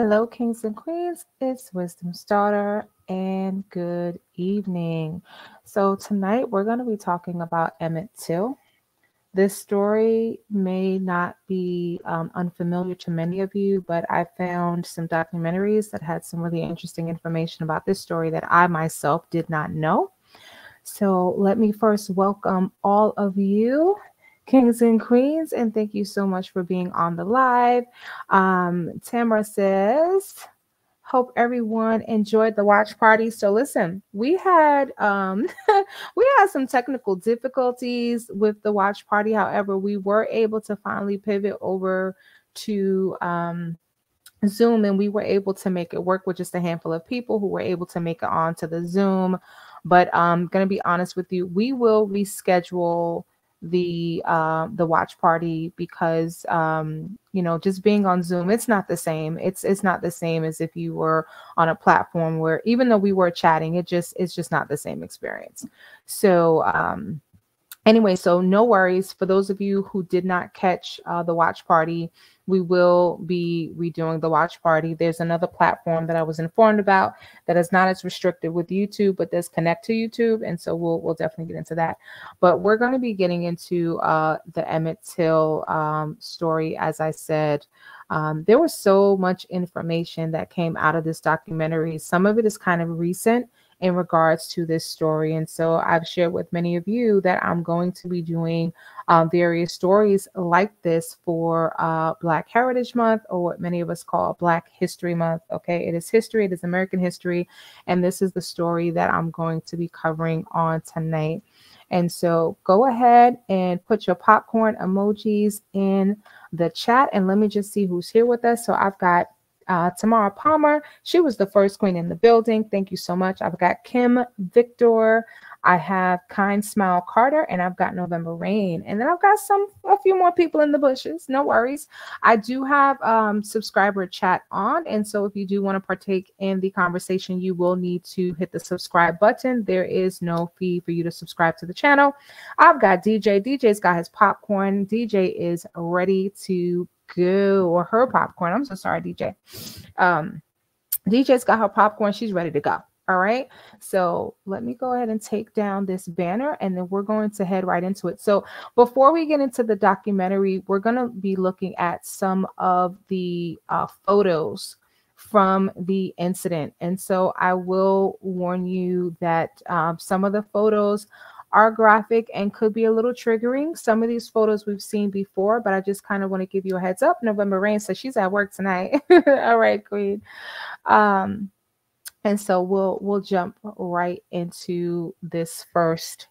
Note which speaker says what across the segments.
Speaker 1: Hello, kings and queens. It's Wisdom's daughter, and good evening. So, tonight we're going to be talking about Emmett Till. This story may not be um, unfamiliar to many of you, but I found some documentaries that had some really interesting information about this story that I myself did not know. So, let me first welcome all of you kings and queens, and thank you so much for being on the live. Um, Tamara says, hope everyone enjoyed the watch party. So listen, we had um we had some technical difficulties with the watch party. However, we were able to finally pivot over to um Zoom and we were able to make it work with just a handful of people who were able to make it onto the Zoom. But I'm um, going to be honest with you, we will reschedule the uh, the watch party because um, you know just being on Zoom it's not the same. It's it's not the same as if you were on a platform where even though we were chatting, it just it's just not the same experience. So um, anyway, so no worries for those of you who did not catch uh, the watch party we will be redoing the watch party. There's another platform that I was informed about that is not as restricted with YouTube, but does connect to YouTube, and so we'll we'll definitely get into that. But we're going to be getting into uh, the Emmett Till um, story, as I said. Um, there was so much information that came out of this documentary. Some of it is kind of recent, in regards to this story. And so I've shared with many of you that I'm going to be doing um, various stories like this for uh, Black Heritage Month, or what many of us call Black History Month. Okay, it is history, it is American history, and this is the story that I'm going to be covering on tonight. And so go ahead and put your popcorn emojis in the chat and let me just see who's here with us. So I've got uh, Tamara Palmer, she was the first queen in the building. Thank you so much. I've got Kim Victor. I have Kind Smile Carter, and I've got November Rain. And then I've got some a few more people in the bushes. No worries. I do have um, subscriber chat on, and so if you do want to partake in the conversation, you will need to hit the subscribe button. There is no fee for you to subscribe to the channel. I've got DJ. DJ's got his popcorn. DJ is ready to go or her popcorn. I'm so sorry, DJ. Um, DJ's got her popcorn. She's ready to go. All right. So let me go ahead and take down this banner and then we're going to head right into it. So before we get into the documentary, we're going to be looking at some of the uh, photos from the incident. And so I will warn you that um, some of the photos are graphic and could be a little triggering. Some of these photos we've seen before, but I just kind of want to give you a heads up. November Rain says she's at work tonight. All right, Queen. Um, and so we'll we'll jump right into this first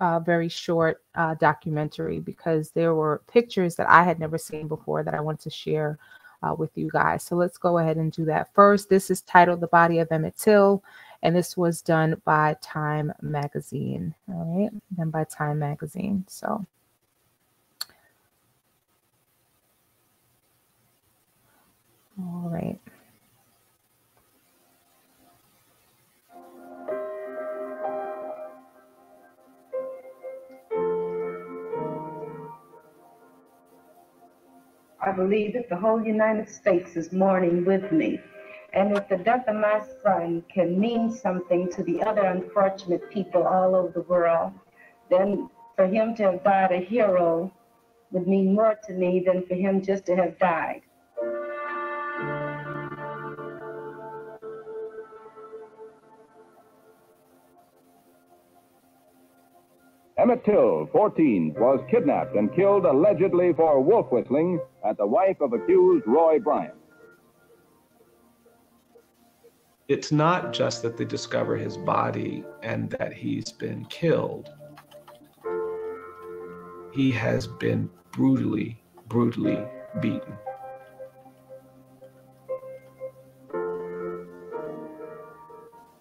Speaker 1: uh, very short uh, documentary because there were pictures that I had never seen before that I wanted to share uh, with you guys. So let's go ahead and do that first. This is titled The Body of Emmett Till and this was done by Time Magazine. All right, done by Time Magazine. So. All right.
Speaker 2: I believe that the whole United States is mourning with me. And if the death of my son can mean something to the other unfortunate people all over the world, then for him to have died a hero would mean more to me than for him just to have died.
Speaker 3: Emmett Till, 14, was kidnapped and killed allegedly for wolf whistling at the wife of accused Roy Bryant.
Speaker 4: It's not just that they discover his body and that he's been killed. He has been brutally, brutally beaten.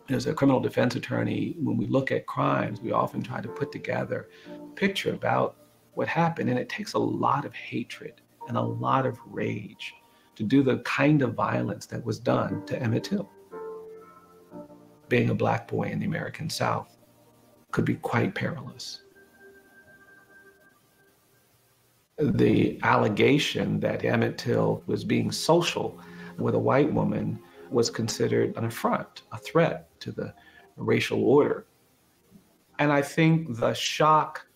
Speaker 4: As a criminal defense attorney, when we look at crimes, we often try to put together a picture about what happened. And it takes a lot of hatred and a lot of rage to do the kind of violence that was done to Emmett Till being a black boy in the American South could be quite perilous. The allegation that Emmett Till was being social with a white woman was considered an affront, a threat to the racial order. And I think the shock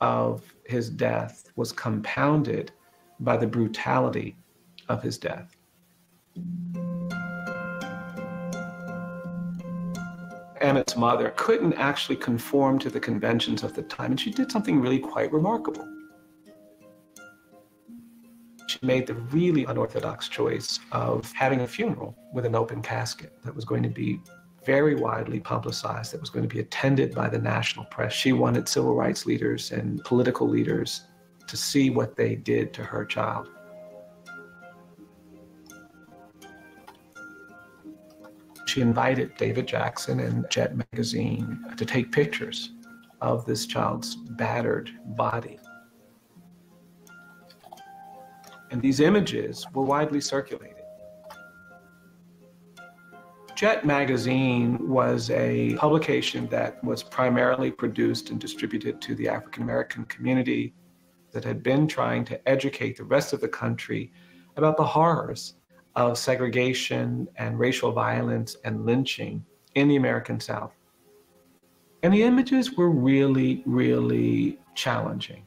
Speaker 4: of his death was compounded by the brutality of his death. Emmett's mother couldn't actually conform to the conventions of the time, and she did something really quite remarkable. She made the really unorthodox choice of having a funeral with an open casket that was going to be very widely publicized, that was going to be attended by the national press. She wanted civil rights leaders and political leaders to see what they did to her child. She invited David Jackson and Jet Magazine to take pictures of this child's battered body. And these images were widely circulated. Jet Magazine was a publication that was primarily produced and distributed to the African American community that had been trying to educate the rest of the country about the horrors of segregation and racial violence and lynching in the American South. And the images were really, really challenging.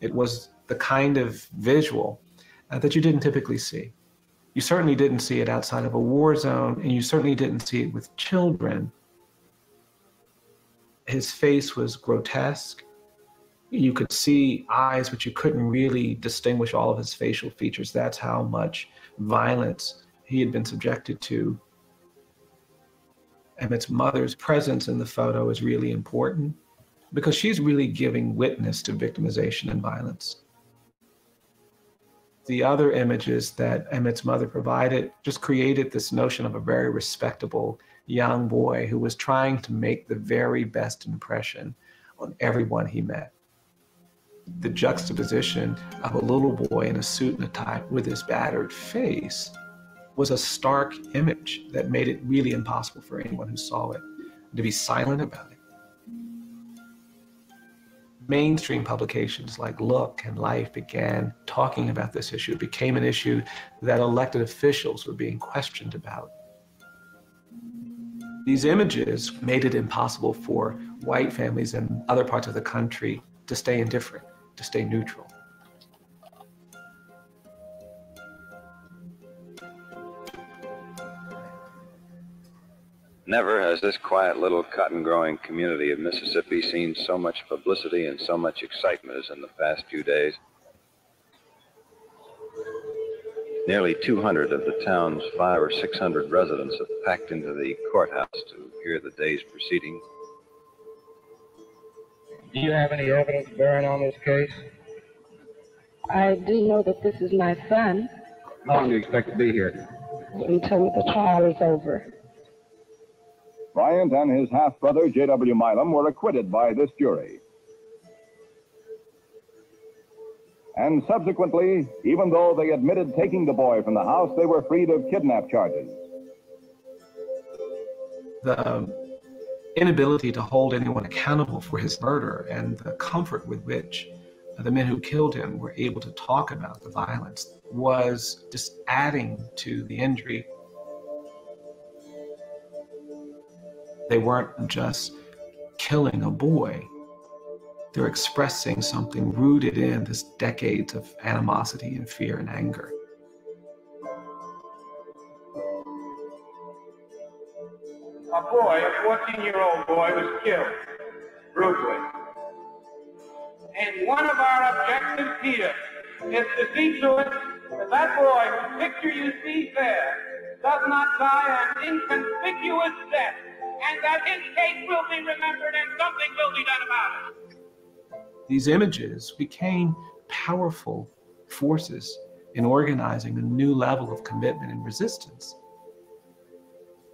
Speaker 4: It was the kind of visual uh, that you didn't typically see. You certainly didn't see it outside of a war zone, and you certainly didn't see it with children. His face was grotesque. You could see eyes, but you couldn't really distinguish all of his facial features. That's how much violence he had been subjected to. Emmett's mother's presence in the photo is really important because she's really giving witness to victimization and violence the other images that Emmett's mother provided just created this notion of a very respectable young boy who was trying to make the very best impression on everyone he met. The juxtaposition of a little boy in a suit and a tie with his battered face was a stark image that made it really impossible for anyone who saw it to be silent about it mainstream publications like Look and Life began talking about this issue. It became an issue that elected officials were being questioned about. These images made it impossible for white families in other parts of the country to stay indifferent, to stay neutral.
Speaker 5: Never has this quiet little cotton growing community of Mississippi seen so much publicity and so much excitement as in the past few days. Nearly 200 of the town's five or 600 residents have packed into the courthouse to hear the day's proceedings.
Speaker 6: Do you have any evidence bearing on this case?
Speaker 7: I do know that this is my son.
Speaker 6: How long do you expect to be here?
Speaker 7: Until the trial is over.
Speaker 3: Bryant and his half brother, J.W. Milam, were acquitted by this jury. And subsequently, even though they admitted taking the boy from the house, they were freed of kidnap charges.
Speaker 4: The inability to hold anyone accountable for his murder and the comfort with which the men who killed him were able to talk about the violence was just adding to the injury They weren't just killing a boy, they're expressing something rooted in this decades of animosity and fear and anger.
Speaker 8: A boy, a 14 year old boy, was killed brutally. And one of our objectives here is to see to it that that boy whose picture you see there does not die an inconspicuous death and that his case will be remembered and something will be done about it.
Speaker 4: These images became powerful forces in organizing a new level of commitment and resistance.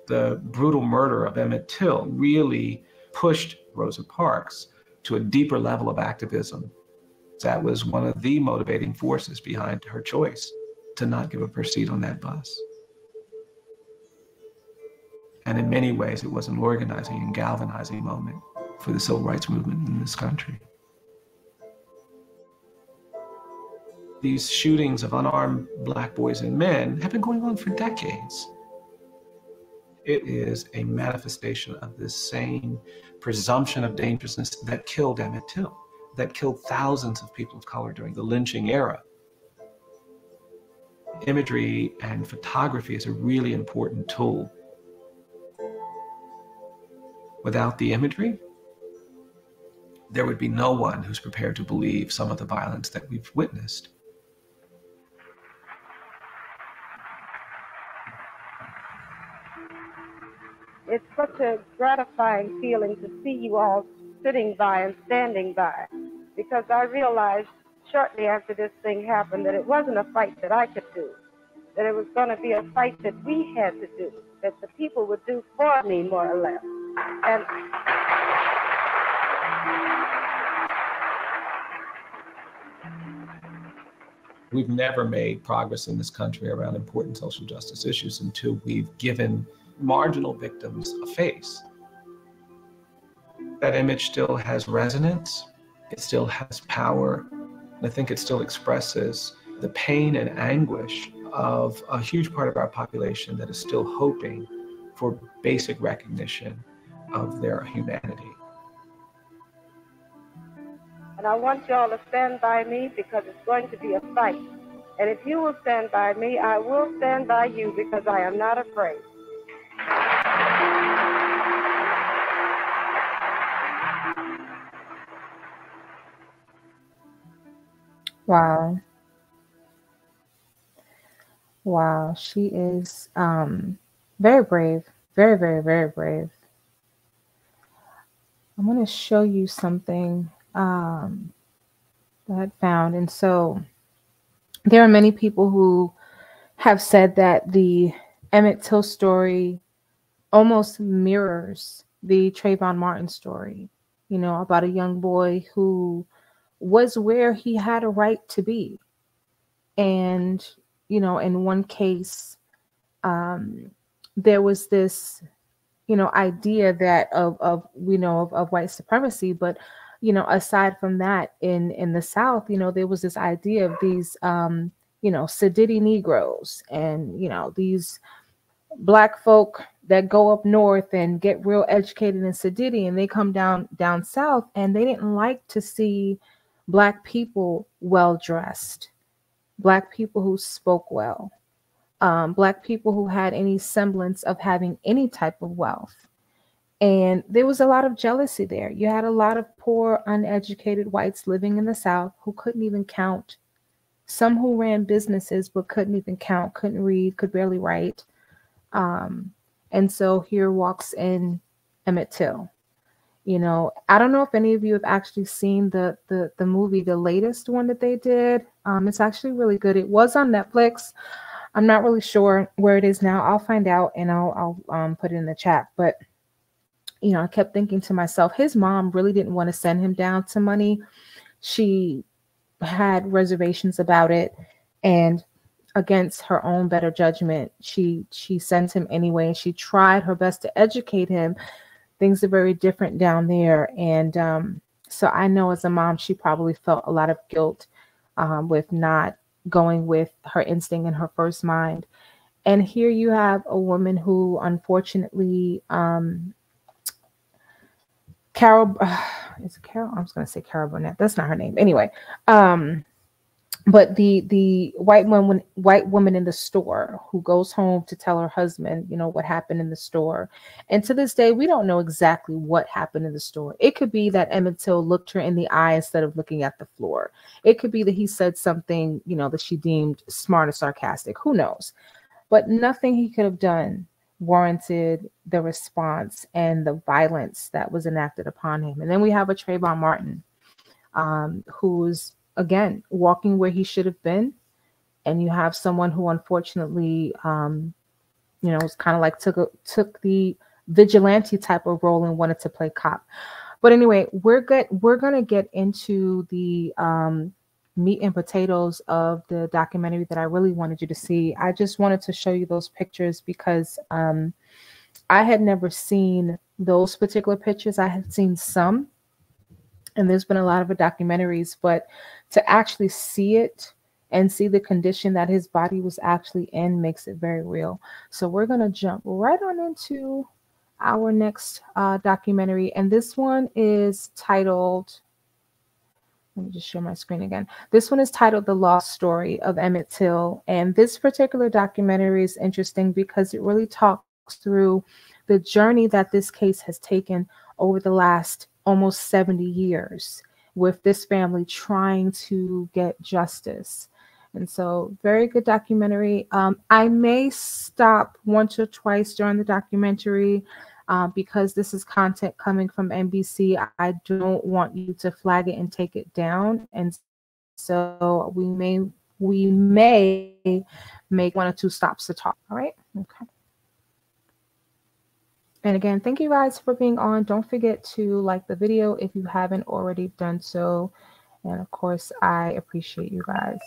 Speaker 4: The brutal murder of Emmett Till really pushed Rosa Parks to a deeper level of activism. That was one of the motivating forces behind her choice to not give up her seat on that bus. And in many ways, it was an organizing and galvanizing moment for the civil rights movement in this country. these shootings of unarmed black boys and men have been going on for decades. It is a manifestation of this same presumption of dangerousness that killed Emmett Till, that killed thousands of people of color during the lynching era. Imagery and photography is a really important tool. Without the imagery, there would be no one who's prepared to believe some of the violence that we've witnessed.
Speaker 7: It's such a gratifying feeling to see you all sitting by and standing by because I realized shortly after this thing happened that it wasn't a fight that I could do, that it was going to be a fight that we had to do, that the people would do for me, more or less. And
Speaker 4: We've never made progress in this country around important social justice issues until we've given marginal victims a face. That image still has resonance, it still has power. And I think it still expresses the pain and anguish of a huge part of our population that is still hoping for basic recognition of their humanity.
Speaker 7: And I want y'all to stand by me because it's going to be a fight. And if you will stand by me, I will stand by you because I am not afraid.
Speaker 1: Wow. Wow, she is um very brave. Very, very, very brave. I'm going to show you something um, that I found. And so there are many people who have said that the Emmett Till story almost mirrors the Trayvon Martin story, you know, about a young boy who was where he had a right to be. And, you know, in one case, um, there was this, you know, idea that of, of you know, of, of white supremacy, but you know, aside from that, in in the South, you know, there was this idea of these, um, you know, sedity Negroes and you know these black folk that go up north and get real educated in sedity, and they come down down south, and they didn't like to see black people well dressed, black people who spoke well, um, black people who had any semblance of having any type of wealth. And there was a lot of jealousy there. You had a lot of poor, uneducated whites living in the South who couldn't even count. Some who ran businesses but couldn't even count, couldn't read, could barely write. Um, and so here walks in Emmett Till. You know, I don't know if any of you have actually seen the the the movie, the latest one that they did. Um, it's actually really good. It was on Netflix. I'm not really sure where it is now. I'll find out and I'll I'll um, put it in the chat. But you know, I kept thinking to myself, his mom really didn't want to send him down to Money. She had reservations about it, and against her own better judgment, she she sent him anyway. And she tried her best to educate him. Things are very different down there, and um, so I know as a mom, she probably felt a lot of guilt um, with not going with her instinct in her first mind. And here you have a woman who, unfortunately, um, Carol, uh, is Carol? I was going to say Carol Burnett. That's not her name. Anyway, um, but the the white woman white woman in the store who goes home to tell her husband you know what happened in the store. And to this day we don't know exactly what happened in the store. It could be that emmett till looked her in the eye instead of looking at the floor. It could be that he said something you know that she deemed smart or sarcastic. Who knows? But nothing he could have done warranted the response and the violence that was enacted upon him. And then we have a Trayvon Martin um, who's again walking where he should have been. And you have someone who unfortunately um you know was kind of like took a, took the vigilante type of role and wanted to play cop. But anyway we're good we're to get into the um meat and potatoes of the documentary that i really wanted you to see. I just wanted to show you those pictures because um i had never seen those particular pictures. I had seen some and there's been a lot of documentaries but to actually see it and see the condition that his body was actually in makes it very real. So we're going to jump right on into our next uh, documentary. And this one is titled, let me just share my screen again. This one is titled The Lost Story of Emmett Till. And this particular documentary is interesting because it really talks through the journey that this case has taken over the last almost 70 years with this family trying to get justice. And so, very good documentary. Um, I may stop once or twice during the documentary uh, because this is content coming from NBC. I don't want you to flag it and take it down. And so, we may we may make one or two stops to talk. All right. Okay. And again, thank you guys for being on. Don't forget to like the video if you haven't already done so. And of course, I appreciate you guys.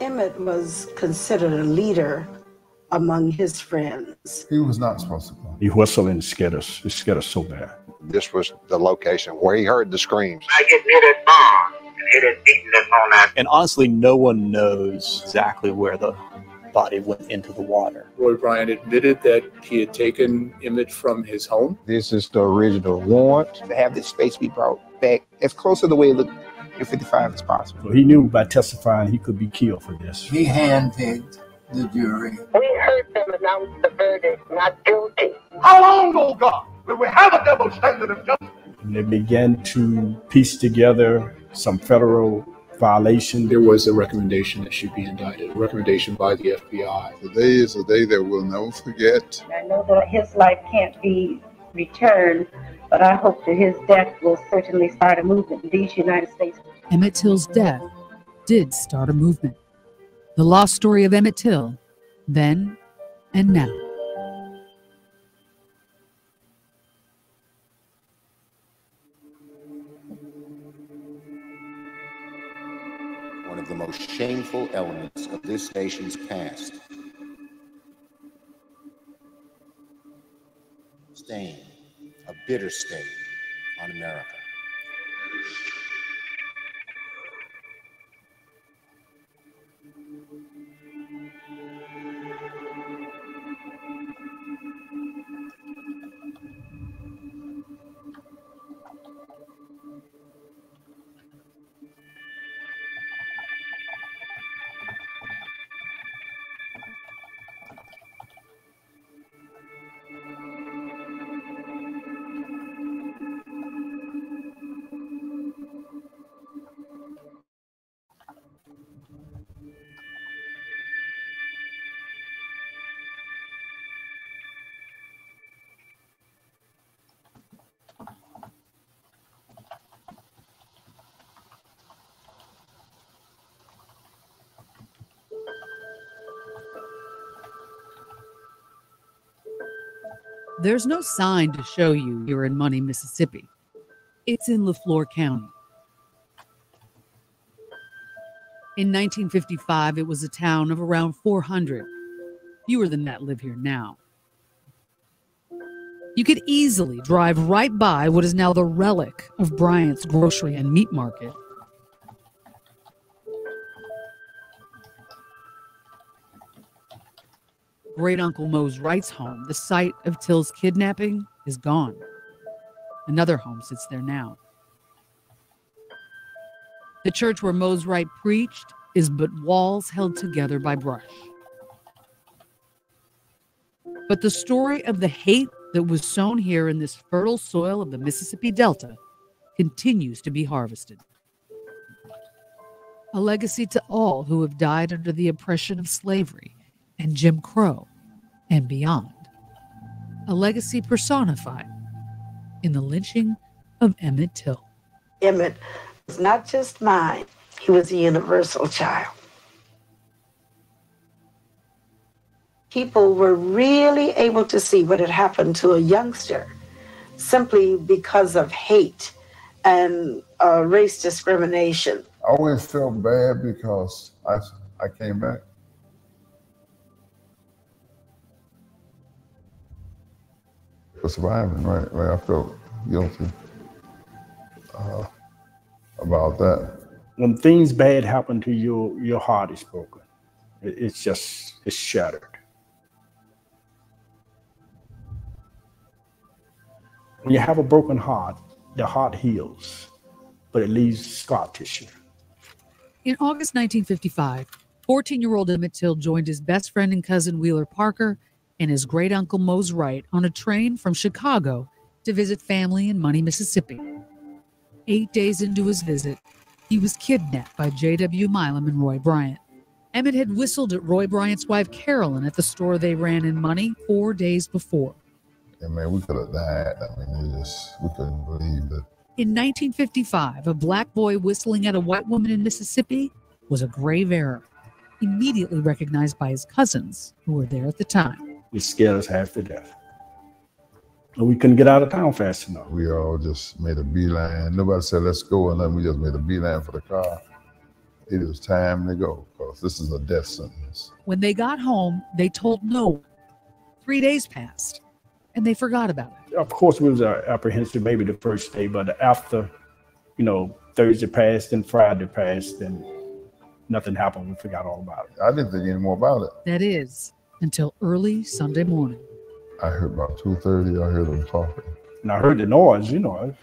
Speaker 9: Emmett was considered a leader among his friends.
Speaker 10: He was not supposed to go.
Speaker 11: He whistled and scared us. It scared us so bad.
Speaker 12: This was the location where he heard the screams.
Speaker 13: I get near that barn and it had beaten us on that.
Speaker 14: And honestly, no one knows exactly where the body went into the water.
Speaker 15: Roy Bryant admitted that he had taken Emmett from his home.
Speaker 16: This is the original warrant.
Speaker 17: To have this space be brought back as close to the way it looked in 55 as possible.
Speaker 11: So he knew by testifying he could be killed for this.
Speaker 18: He handpicked the jury.
Speaker 19: We heard them announce the verdict not guilty.
Speaker 20: How long, oh God, will we have a double standard of justice?
Speaker 11: And they began to piece together some federal violation.
Speaker 15: There was a recommendation that she be indicted, a recommendation by the FBI.
Speaker 10: Today is a day that we'll never forget.
Speaker 2: I know that his life can't be returned, but I hope that his death will certainly start a movement in these United States.
Speaker 21: Emmett Till's death did start a movement. The lost story of Emmett Till, then and now.
Speaker 22: Of the most shameful elements of this nation's past. Stain, a bitter stain on America.
Speaker 21: There's no sign to show you you're in Money, Mississippi. It's in LeFlore County. In 1955, it was a town of around 400. Fewer than that live here now. You could easily drive right by what is now the relic of Bryant's grocery and meat market. Great Uncle Mose Wright's home, the site of Till's kidnapping, is gone. Another home sits there now. The church where Mose Wright preached is but walls held together by brush. But the story of the hate that was sown here in this fertile soil of the Mississippi Delta continues to be harvested. A legacy to all who have died under the oppression of slavery and Jim Crow and beyond. A legacy personified in the lynching of Emmett Till.
Speaker 9: Emmett was not just mine, he was a universal child. People were really able to see what had happened to a youngster simply because of hate and uh, race discrimination.
Speaker 10: I always felt bad because I, I came back. For surviving, right? Like I felt guilty uh, about that.
Speaker 11: When things bad happen to you, your heart is broken. It- It's just it's shattered. When you have a broken heart, the heart heals, but it leaves scar tissue.
Speaker 21: In August 1955, 14 year old Emmett Till joined his best friend and cousin Wheeler Parker and his great uncle Mose Wright on a train from Chicago to visit family in Money, Mississippi. Eight days into his visit, he was kidnapped by J.W. Milam and Roy Bryant. Emmett had whistled at Roy Bryant's wife Carolyn at the store they ran in Money four days before.
Speaker 10: And man, we could have died. I mean, it just, we couldn't believe that.
Speaker 21: In 1955, a black boy whistling at a white woman in Mississippi was a grave error, immediately recognized by his cousins who were there at the time.
Speaker 11: It scared us half to death. And we couldn't get out of town fast enough.
Speaker 10: We all just made a beeline. Nobody said, let's go, and then we just made a beeline for the car. It was time to go, because this is a death sentence.
Speaker 21: When they got home, they told no one. Three days passed, and they forgot about it.
Speaker 11: Of course, we was uh, apprehensive maybe the first day, but after, you know, Thursday passed and Friday passed and nothing happened, we forgot all about it.
Speaker 10: I didn't think any more about it.
Speaker 21: That is, until early Sunday morning.
Speaker 10: I heard about 2.30, I heard them talking.
Speaker 11: And I heard the noise, you know,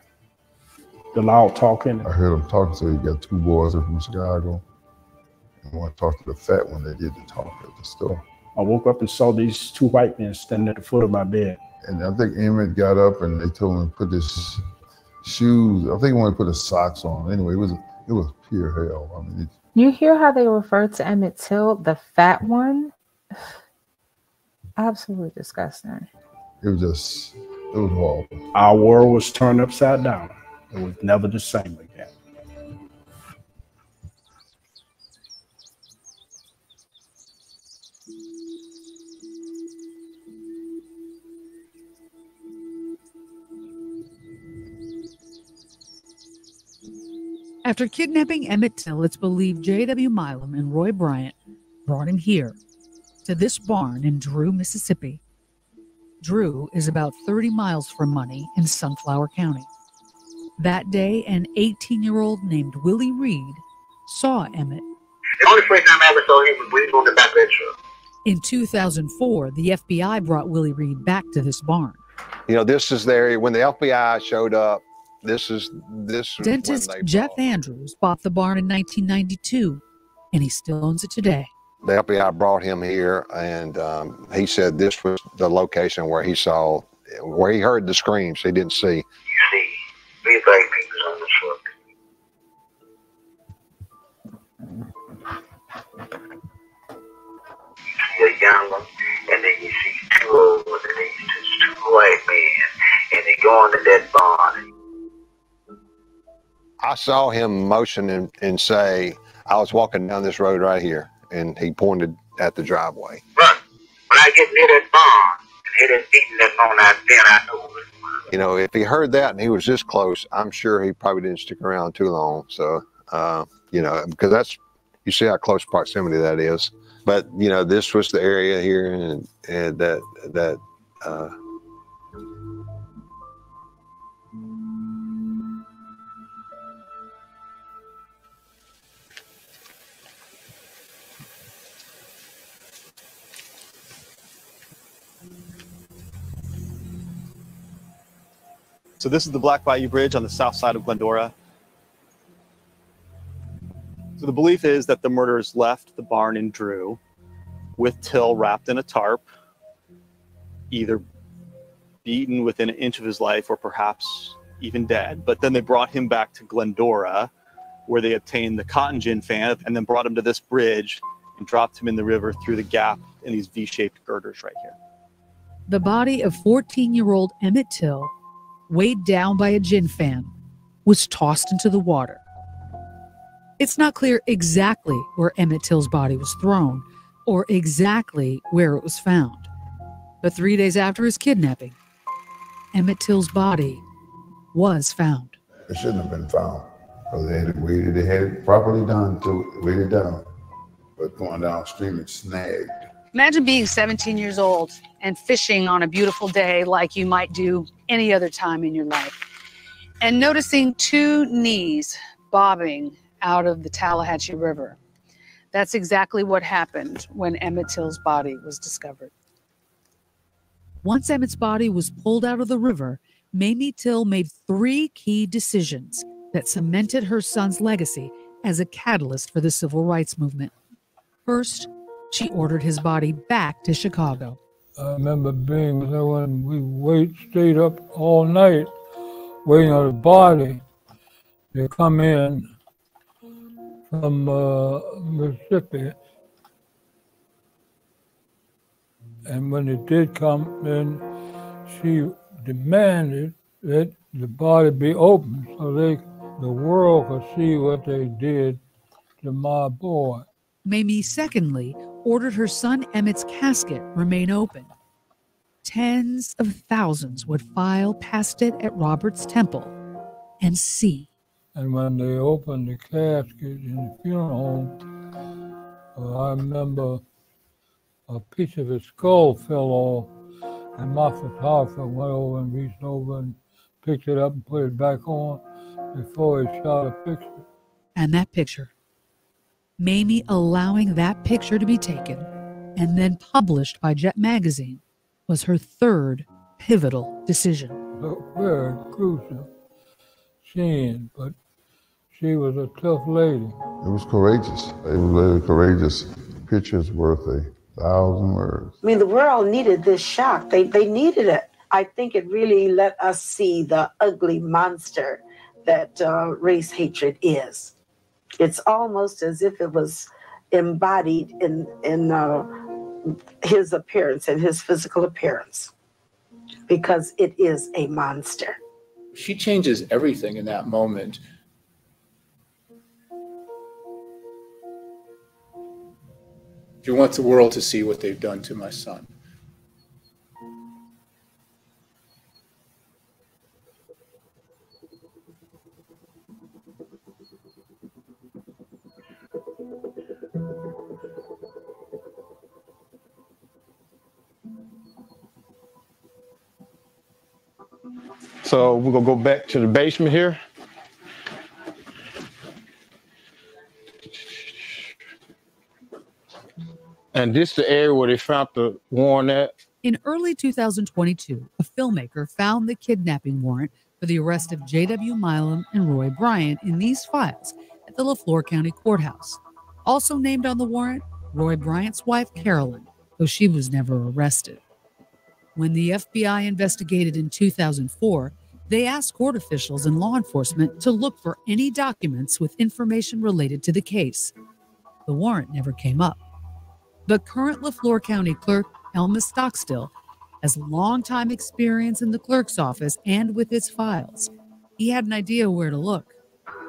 Speaker 11: the loud talking.
Speaker 10: I heard them talking, so you got two boys from Chicago. And one talked to the fat one that did the talk at the store.
Speaker 11: I woke up and saw these two white men standing at the foot of my bed.
Speaker 10: And I think Emmett got up and they told him to put his shoes, I think he wanted to put his socks on. Anyway, it was it was pure hell. I mean, it,
Speaker 1: You hear how they refer to Emmett Till, the fat one? Absolutely disgusting.
Speaker 10: it was just, it was horrible.
Speaker 11: Our world was turned upside down. It was never the same again.
Speaker 21: After kidnapping Emmett Till, it's believed J.W. Milam and Roy Bryant brought him here to this barn in Drew, Mississippi. Drew is about 30 miles from Money in Sunflower County. That day, an 18 year old named Willie Reed saw Emmett.
Speaker 13: The only first time I ever saw him was when he was on the back of that truck.
Speaker 21: In 2004, the FBI brought Willie Reed back to this barn.
Speaker 12: You know, this is the area when the FBI showed up. This is this.
Speaker 21: Dentist
Speaker 12: they
Speaker 21: Jeff Andrews bought the barn in 1992, and he still owns it today.
Speaker 12: The FBI brought him here, and um, he said this was the location where he saw, where he heard the screams. He didn't see.
Speaker 13: You see three black people on the truck. You see a young one, and then you see two old ones, and then you see two white men, and they go into that barn.
Speaker 12: I saw him motion and, and say, "I was walking down this road right here," and he pointed at the driveway.
Speaker 13: When I get near that barn, and hear that beating that phone out there, I know it
Speaker 12: You know, if he heard that and he was this close, I'm sure he probably didn't stick around too long. So, uh, you know, because that's you see how close proximity that is. But you know, this was the area here, and, and that that uh,
Speaker 14: So this is the Black Bayou Bridge on the south side of Glendora. So the belief is that the murderers left the barn in Drew with Till wrapped in a tarp, either beaten within an inch of his life or perhaps even dead. But then they brought him back to Glendora, where they obtained the cotton gin fan and then brought him to this bridge and dropped him in the river through the gap in these V-shaped girders right here.
Speaker 21: The body of 14 year old Emmett Till, weighed down by a gin fan, was tossed into the water. It's not clear exactly where Emmett Till's body was thrown or exactly where it was found. But three days after his kidnapping, Emmett Till's body was found.
Speaker 10: It shouldn't have been found, because they had it weighted, they had it properly done to weight it down. But going downstream, it snagged.
Speaker 23: Imagine being 17 years old and fishing on a beautiful day like you might do any other time in your life. and noticing two knees bobbing out of the Tallahatchie River. That's exactly what happened when Emmett Till's body was discovered.
Speaker 21: Once Emmett's body was pulled out of the river, Mamie Till made three key decisions that cemented her son's legacy as a catalyst for the civil rights movement. First, she ordered his body back to Chicago.
Speaker 24: I remember being there when we wait, stayed up all night waiting on the body to come in from uh, Mississippi. And when it did come, then she demanded that the body be opened so they, the world could see what they did to my boy.
Speaker 21: Mamie, secondly, ordered her son Emmett's casket remain open. Tens of thousands would file past it at Robert's Temple and see.
Speaker 24: And when they opened the casket in the funeral home, I remember a piece of his skull fell off, and my photographer went over and reached over and picked it up and put it back on before he shot a picture.
Speaker 21: And that picture Mamie allowing that picture to be taken and then published by Jet Magazine was her third pivotal decision.
Speaker 24: Very crucial scene, but she was a tough lady.
Speaker 10: It was courageous. It was very courageous. Pictures worth a thousand words.
Speaker 9: I mean, the world needed this shock. They, they needed it. I think it really let us see the ugly monster that uh, race hatred is. It's almost as if it was embodied in in uh, his appearance and his physical appearance, because it is a monster.
Speaker 15: She changes everything in that moment. She wants the world to see what they've done to my son.
Speaker 16: So we're gonna go back to the basement here. And this is the area where they found the warrant at.
Speaker 21: In early 2022, a filmmaker found the kidnapping warrant for the arrest of J.W. Milam and Roy Bryant in these files at the LeFlore County Courthouse. Also named on the warrant, Roy Bryant's wife, Carolyn, though she was never arrested. When the FBI investigated in 2004, they asked court officials and law enforcement to look for any documents with information related to the case. The warrant never came up. But current LeFlore County clerk, Elmus Stockstill, has longtime experience in the clerk's office and with its files. He had an idea where to look.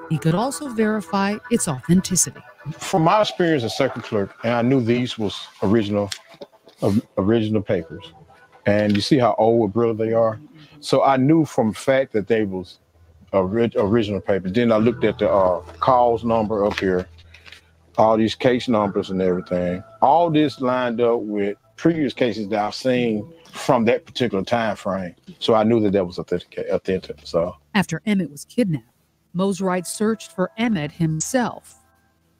Speaker 21: He could also verify its authenticity.
Speaker 16: From my experience as second clerk, and I knew these was original, original papers. And you see how old and brittle they are. So I knew from fact that they was ori- original papers. Then I looked at the uh, cause number up here, all these case numbers and everything. All this lined up with previous cases that I've seen from that particular time frame. So I knew that that was authentic. authentic so
Speaker 21: After Emmett was kidnapped, Mose Wright searched for Emmett himself.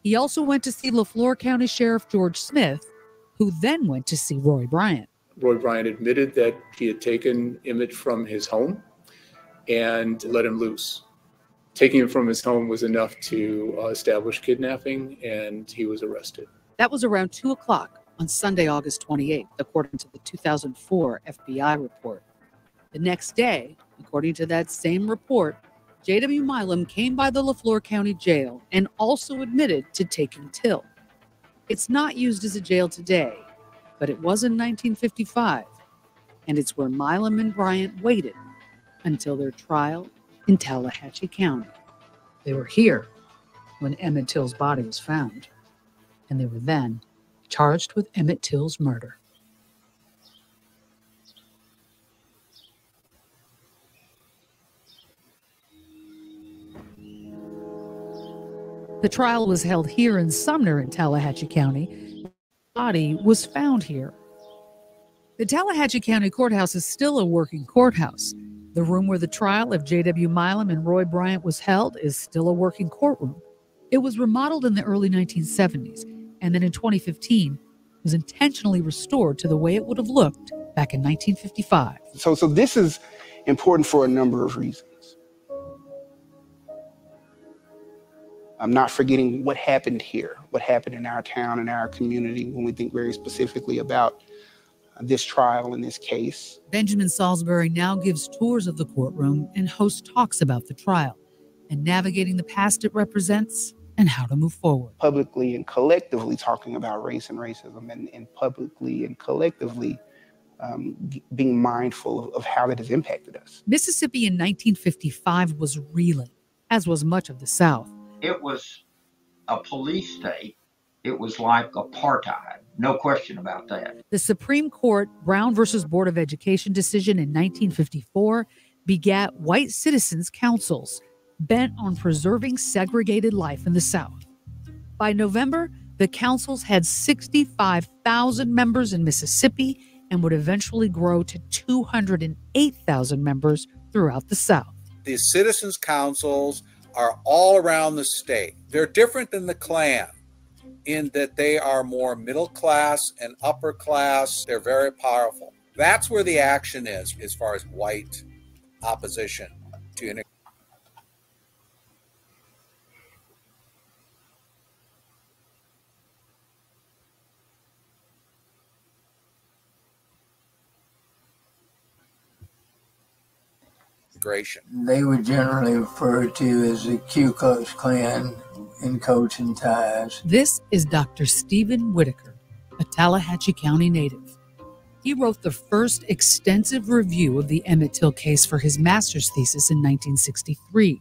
Speaker 21: He also went to see LeFlore County Sheriff George Smith, who then went to see Roy Bryant.
Speaker 15: Roy Bryant admitted that he had taken Emmett from his home and let him loose. Taking him from his home was enough to uh, establish kidnapping, and he was arrested.
Speaker 21: That was around 2 o'clock on Sunday, August 28th, according to the 2004 FBI report. The next day, according to that same report, J.W. Milam came by the LeFlore County Jail and also admitted to taking Till. It's not used as a jail today, but it was in 1955, and it's where Milam and Bryant waited until their trial in Tallahatchie County. They were here when Emmett Till's body was found, and they were then charged with Emmett Till's murder. The trial was held here in Sumner in Tallahatchie County. The body was found here. The Tallahatchie County Courthouse is still a working courthouse. The room where the trial of J.W. Milam and Roy Bryant was held is still a working courtroom. It was remodeled in the early 1970s and then in 2015 was intentionally restored to the way it would have looked back in 1955.
Speaker 17: So, so this is important for a number of reasons. I'm not forgetting what happened here, what happened in our town and our community when we think very specifically about this trial and this case.
Speaker 21: Benjamin Salisbury now gives tours of the courtroom and hosts talks about the trial and navigating the past it represents and how to move forward.
Speaker 17: Publicly and collectively talking about race and racism, and, and publicly and collectively um, being mindful of, of how that has impacted us.
Speaker 21: Mississippi in 1955 was reeling, as was much of the South.
Speaker 25: It was a police state. It was like apartheid. No question about that.
Speaker 21: The Supreme Court Brown versus Board of Education decision in 1954 begat white citizens' councils bent on preserving segregated life in the South. By November, the councils had 65,000 members in Mississippi and would eventually grow to 208,000 members throughout the South.
Speaker 26: The citizens' councils are all around the state. They're different than the Klan in that they are more middle class and upper class. They're very powerful. That's where the action is as far as white opposition to integration. Integration.
Speaker 18: They were generally referred to as the Ku Klux Klan in coats and ties.
Speaker 21: This is Dr. Stephen Whitaker, a Tallahatchie County native. He wrote the first extensive review of the Emmett Till case for his master's thesis in 1963.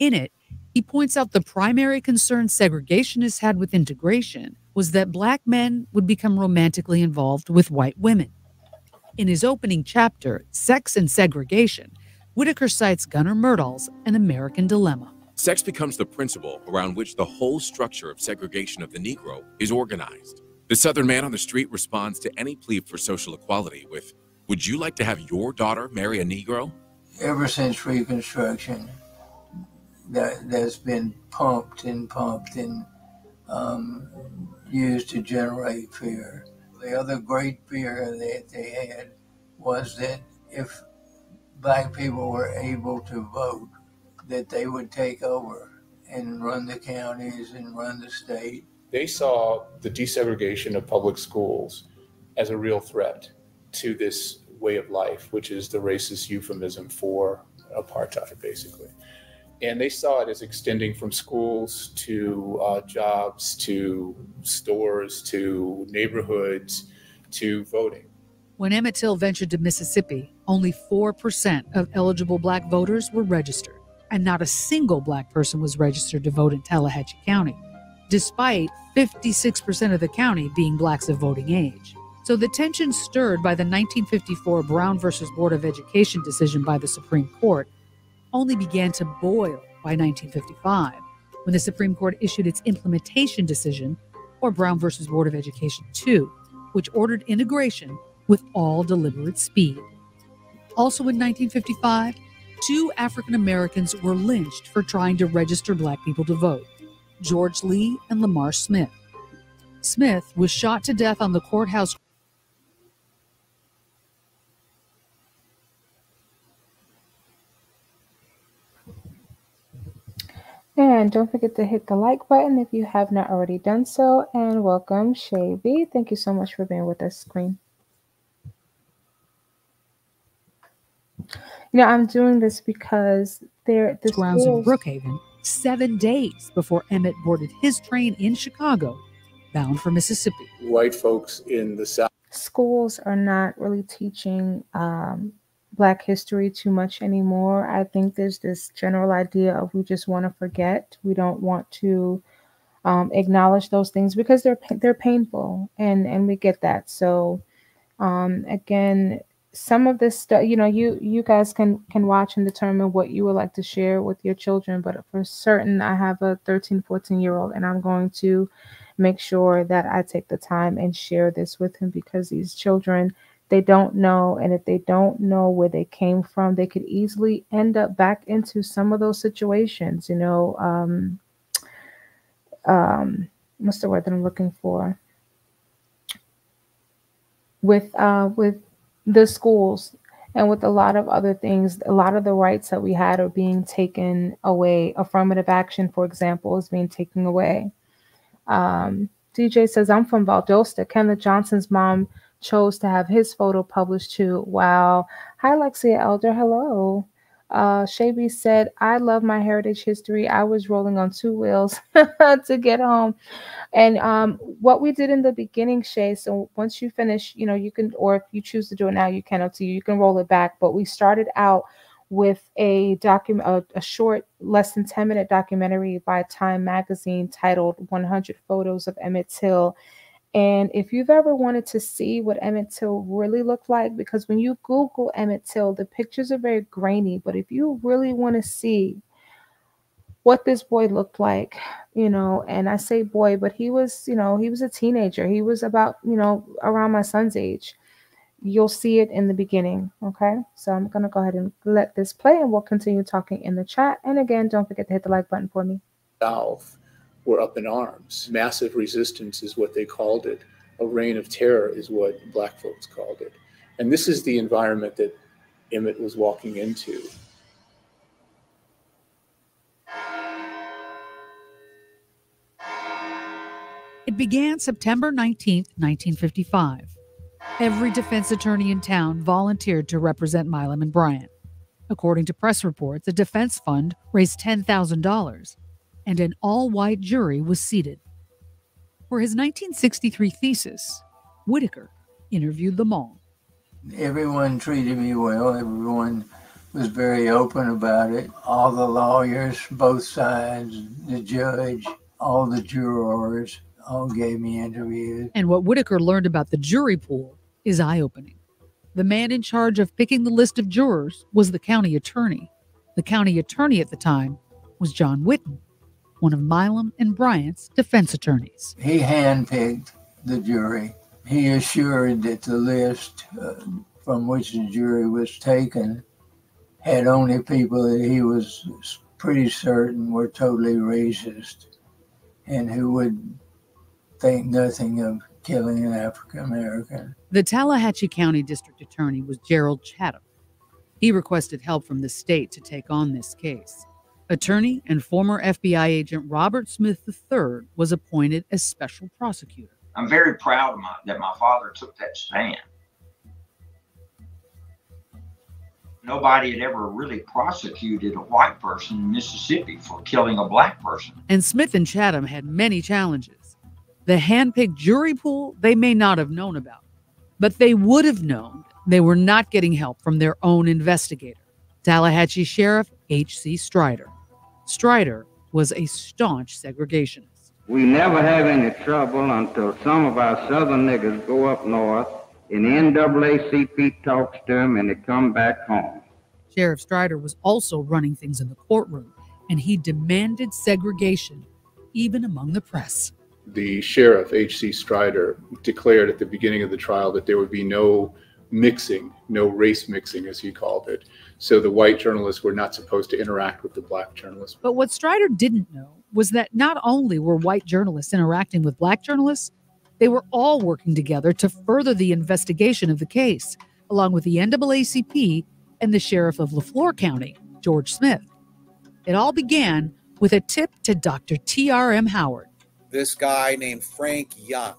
Speaker 21: In it, he points out the primary concern segregationists had with integration was that black men would become romantically involved with white women. In his opening chapter, Sex and Segregation, Whitaker cites Gunnar Myrdal's An American Dilemma.
Speaker 27: Sex becomes the principle around which the whole structure of segregation of the Negro is organized. The Southern man on the street responds to any plea for social equality with, Would you like to have your daughter marry a Negro?
Speaker 18: Ever since Reconstruction, that that's been pumped and pumped and um, used to generate fear. The other great fear that they had was that if black people were able to vote, that they would take over and run the counties and run the state.
Speaker 15: They saw the desegregation of public schools as a real threat to this way of life, which is the racist euphemism for apartheid, basically. And they saw it as extending from schools to uh, jobs to stores to neighborhoods to voting.
Speaker 21: When Emmett Till ventured to Mississippi, only 4% of eligible black voters were registered, and not a single black person was registered to vote in Tallahatchie County, despite 56% of the county being blacks of voting age. So the tension stirred by the 1954 Brown versus Board of Education decision by the Supreme Court only began to boil by 1955 when the Supreme Court issued its implementation decision, or Brown versus Board of Education 2, which ordered integration with all deliberate speed. Also in 1955, two African Americans were lynched for trying to register black people to vote George Lee and Lamar Smith. Smith was shot to death on the courthouse.
Speaker 1: And don't forget to hit the like button if you have not already done so. And welcome, Shay B. Thank you so much for being with us, Queen. You know, I'm doing this because there the
Speaker 21: grounds in Brookhaven seven days before Emmett boarded his train in Chicago, bound for Mississippi.
Speaker 15: White folks in the South.
Speaker 1: schools are not really teaching um, Black history too much anymore. I think there's this general idea of we just want to forget. We don't want to um, acknowledge those things because they're they're painful, and and we get that. So um, again, some of this stuff, you know, you you guys can can watch and determine what you would like to share with your children. But for certain, I have a 13, 14 year old, and I'm going to make sure that I take the time and share this with him because these children they don't know. And if they don't know where they came from, they could easily end up back into some of those situations, you know. Um, um, what's the word that I'm looking for? With uh, with the schools and with a lot of other things, a lot of the rights that we had are being taken away. Affirmative action, for example, is being taken away. Um, DJ says, I'm from Valdosta. Kenneth Johnson's mom chose to have his photo published too. Wow. Hi, Lexia Elder. Hello. Uh, Shaby said, I love my heritage history. I was rolling on two wheels to get home. And um, what we did in the beginning, Shay, so once you finish, you know, you can, or if you choose to do it now, you can up to you, you can roll it back. But we started out with a document, a, a short, less than 10 minute documentary by Time Magazine titled 100 Photos of Emmett Till and if you've ever wanted to see what Emmett Till really looked like, because when you Google Emmett Till, the pictures are very grainy. But if you really want to see what this boy looked like, you know, and I say boy, but he was, you know, he was a teenager. He was about, you know, around my son's age. You'll see it in the beginning. Okay. So I'm going to go ahead and let this play and we'll continue talking in the chat. And again, don't forget to hit the like button for me.
Speaker 15: South were up in arms. Massive resistance is what they called it. A reign of terror is what black folks called it. And this is the environment that Emmett was walking into.
Speaker 21: It began September 19, 1955. Every defense attorney in town volunteered to represent Milam and Bryant. According to press reports, the defense fund raised $10,000 and an all white jury was seated. For his 1963 thesis, Whitaker interviewed them all.
Speaker 18: Everyone treated me well. Everyone was very open about it. All the lawyers, both sides, the judge, all the jurors, all gave me interviews.
Speaker 21: And what Whitaker learned about the jury pool is eye opening. The man in charge of picking the list of jurors was the county attorney. The county attorney at the time was John Whitten one of Milam and Bryant's defense attorneys.
Speaker 18: He handpicked the jury. He assured that the list uh, from which the jury was taken had only people that he was pretty certain were totally racist and who would think nothing of killing an African American.
Speaker 21: The Tallahatchie County District Attorney was Gerald Chatham. He requested help from the state to take on this case. Attorney and former FBI agent Robert Smith III was appointed as special prosecutor.
Speaker 25: I'm very proud of my, that my father took that stand. Nobody had ever really prosecuted a white person in Mississippi for killing a black person.
Speaker 21: And Smith and Chatham had many challenges. The handpicked jury pool they may not have known about, but they would have known they were not getting help from their own investigator, Tallahatchie Sheriff H.C. Strider. Strider was a staunch segregationist.
Speaker 28: We never have any trouble until some of our southern niggers go up north and the NAACP talks to them and they come back home.
Speaker 21: Sheriff Strider was also running things in the courtroom, and he demanded segregation even among the press.
Speaker 15: The sheriff, H.C. Strider, declared at the beginning of the trial that there would be no mixing, no race mixing, as he called it. So the white journalists were not supposed to interact with the black journalists.
Speaker 21: But what Strider didn't know was that not only were white journalists interacting with black journalists, they were all working together to further the investigation of the case, along with the NAACP and the sheriff of LeFlore County, George Smith. It all began with a tip to Dr. T.R.M. Howard.
Speaker 26: This guy named Frank Young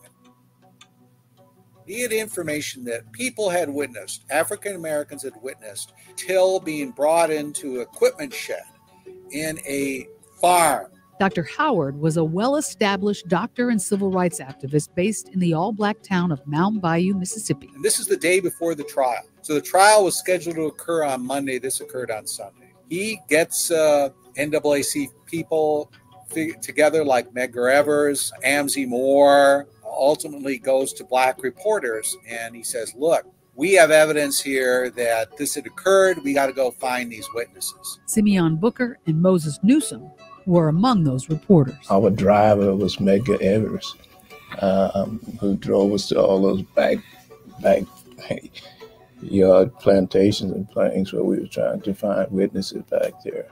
Speaker 26: he had information that people had witnessed, African Americans had witnessed, Till being brought into equipment shed in a farm.
Speaker 21: Dr. Howard was a well established doctor and civil rights activist based in the all black town of Mound Bayou, Mississippi.
Speaker 26: And this is the day before the trial. So the trial was scheduled to occur on Monday. This occurred on Sunday. He gets uh, NAAC people together like Medgar Evers, Amzie Moore, ultimately goes to black reporters and he says, Look, we have evidence here that this had occurred. We got to go find these witnesses.
Speaker 21: Simeon Booker and Moses Newson were among those reporters.
Speaker 29: Our driver was Medgar Evers, um, who drove us to all those back back yard plantations and plains where we were trying to find witnesses back there.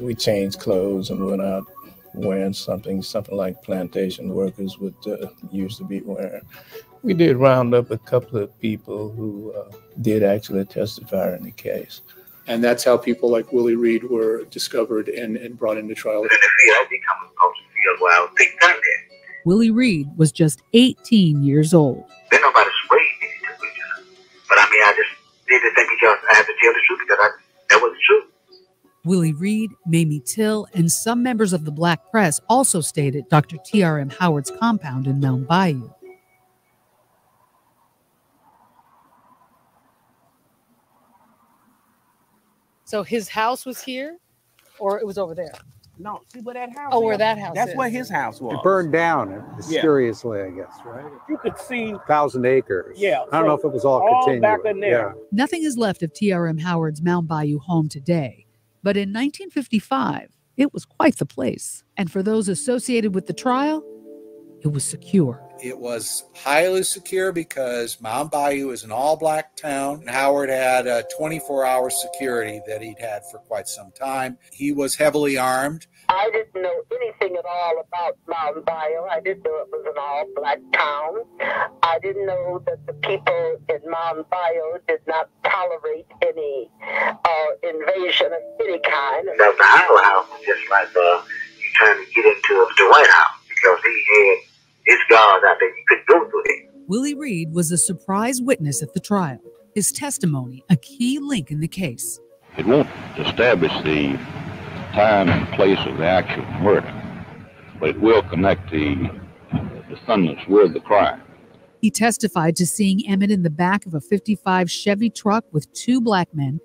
Speaker 29: We changed clothes and went out wearing something, something like plantation workers would uh, used to be wearing. We did round up a couple of people who uh, did actually testify in the case.
Speaker 15: And that's how people like Willie Reed were discovered and, and brought into trial.
Speaker 13: In the field, they come across the field where they done that.
Speaker 21: Willie Reed was just 18 years old.
Speaker 13: Then nobody sprayed me to each other. But I mean, I just did the thing because I had to tell the truth because I, that wasn't true.
Speaker 21: Willie Reed, Mamie Till, and some members of the black press also stayed at Dr. T.R.M. Howard's compound in Mound Bayou.
Speaker 23: So his house was here, or it was over there?
Speaker 30: No, see where that house
Speaker 23: Oh, where
Speaker 30: is?
Speaker 23: that house
Speaker 30: That's
Speaker 23: is.
Speaker 30: where his house was.
Speaker 31: It burned down mysteriously, I guess, right?
Speaker 30: You could see,
Speaker 31: Thousand acres.
Speaker 30: yeah.
Speaker 31: I don't know if it was all,
Speaker 30: all
Speaker 31: continuous.
Speaker 30: back in there.
Speaker 31: Yeah.
Speaker 21: Nothing is left of T.R.M. Howard's Mound Bayou home today, but in 1955, it was quite the place. And for those associated with the trial, it was secure.
Speaker 26: It was highly secure because Mound Bayou is an all black town. Howard had a 24 hour security that he'd had for quite some time. He was heavily armed.
Speaker 32: I didn't know anything at all about Mound Bayou. I didn't know it was an all black town. I didn't know that the people in Mound Bayou did not tolerate any uh, invasion of any kind.
Speaker 13: That the Iowa house was just like uh, you trying to get into the White House because he had his guards out there. You couldn't go through there.
Speaker 21: Willie Reed was a surprise witness at the trial, his testimony a key link in the case.
Speaker 33: It won't establish the time and place of the actual murder, but it will connect the defendants with the crime.
Speaker 21: He testified to seeing Emmett in the back of a 55 Chevy truck with two black men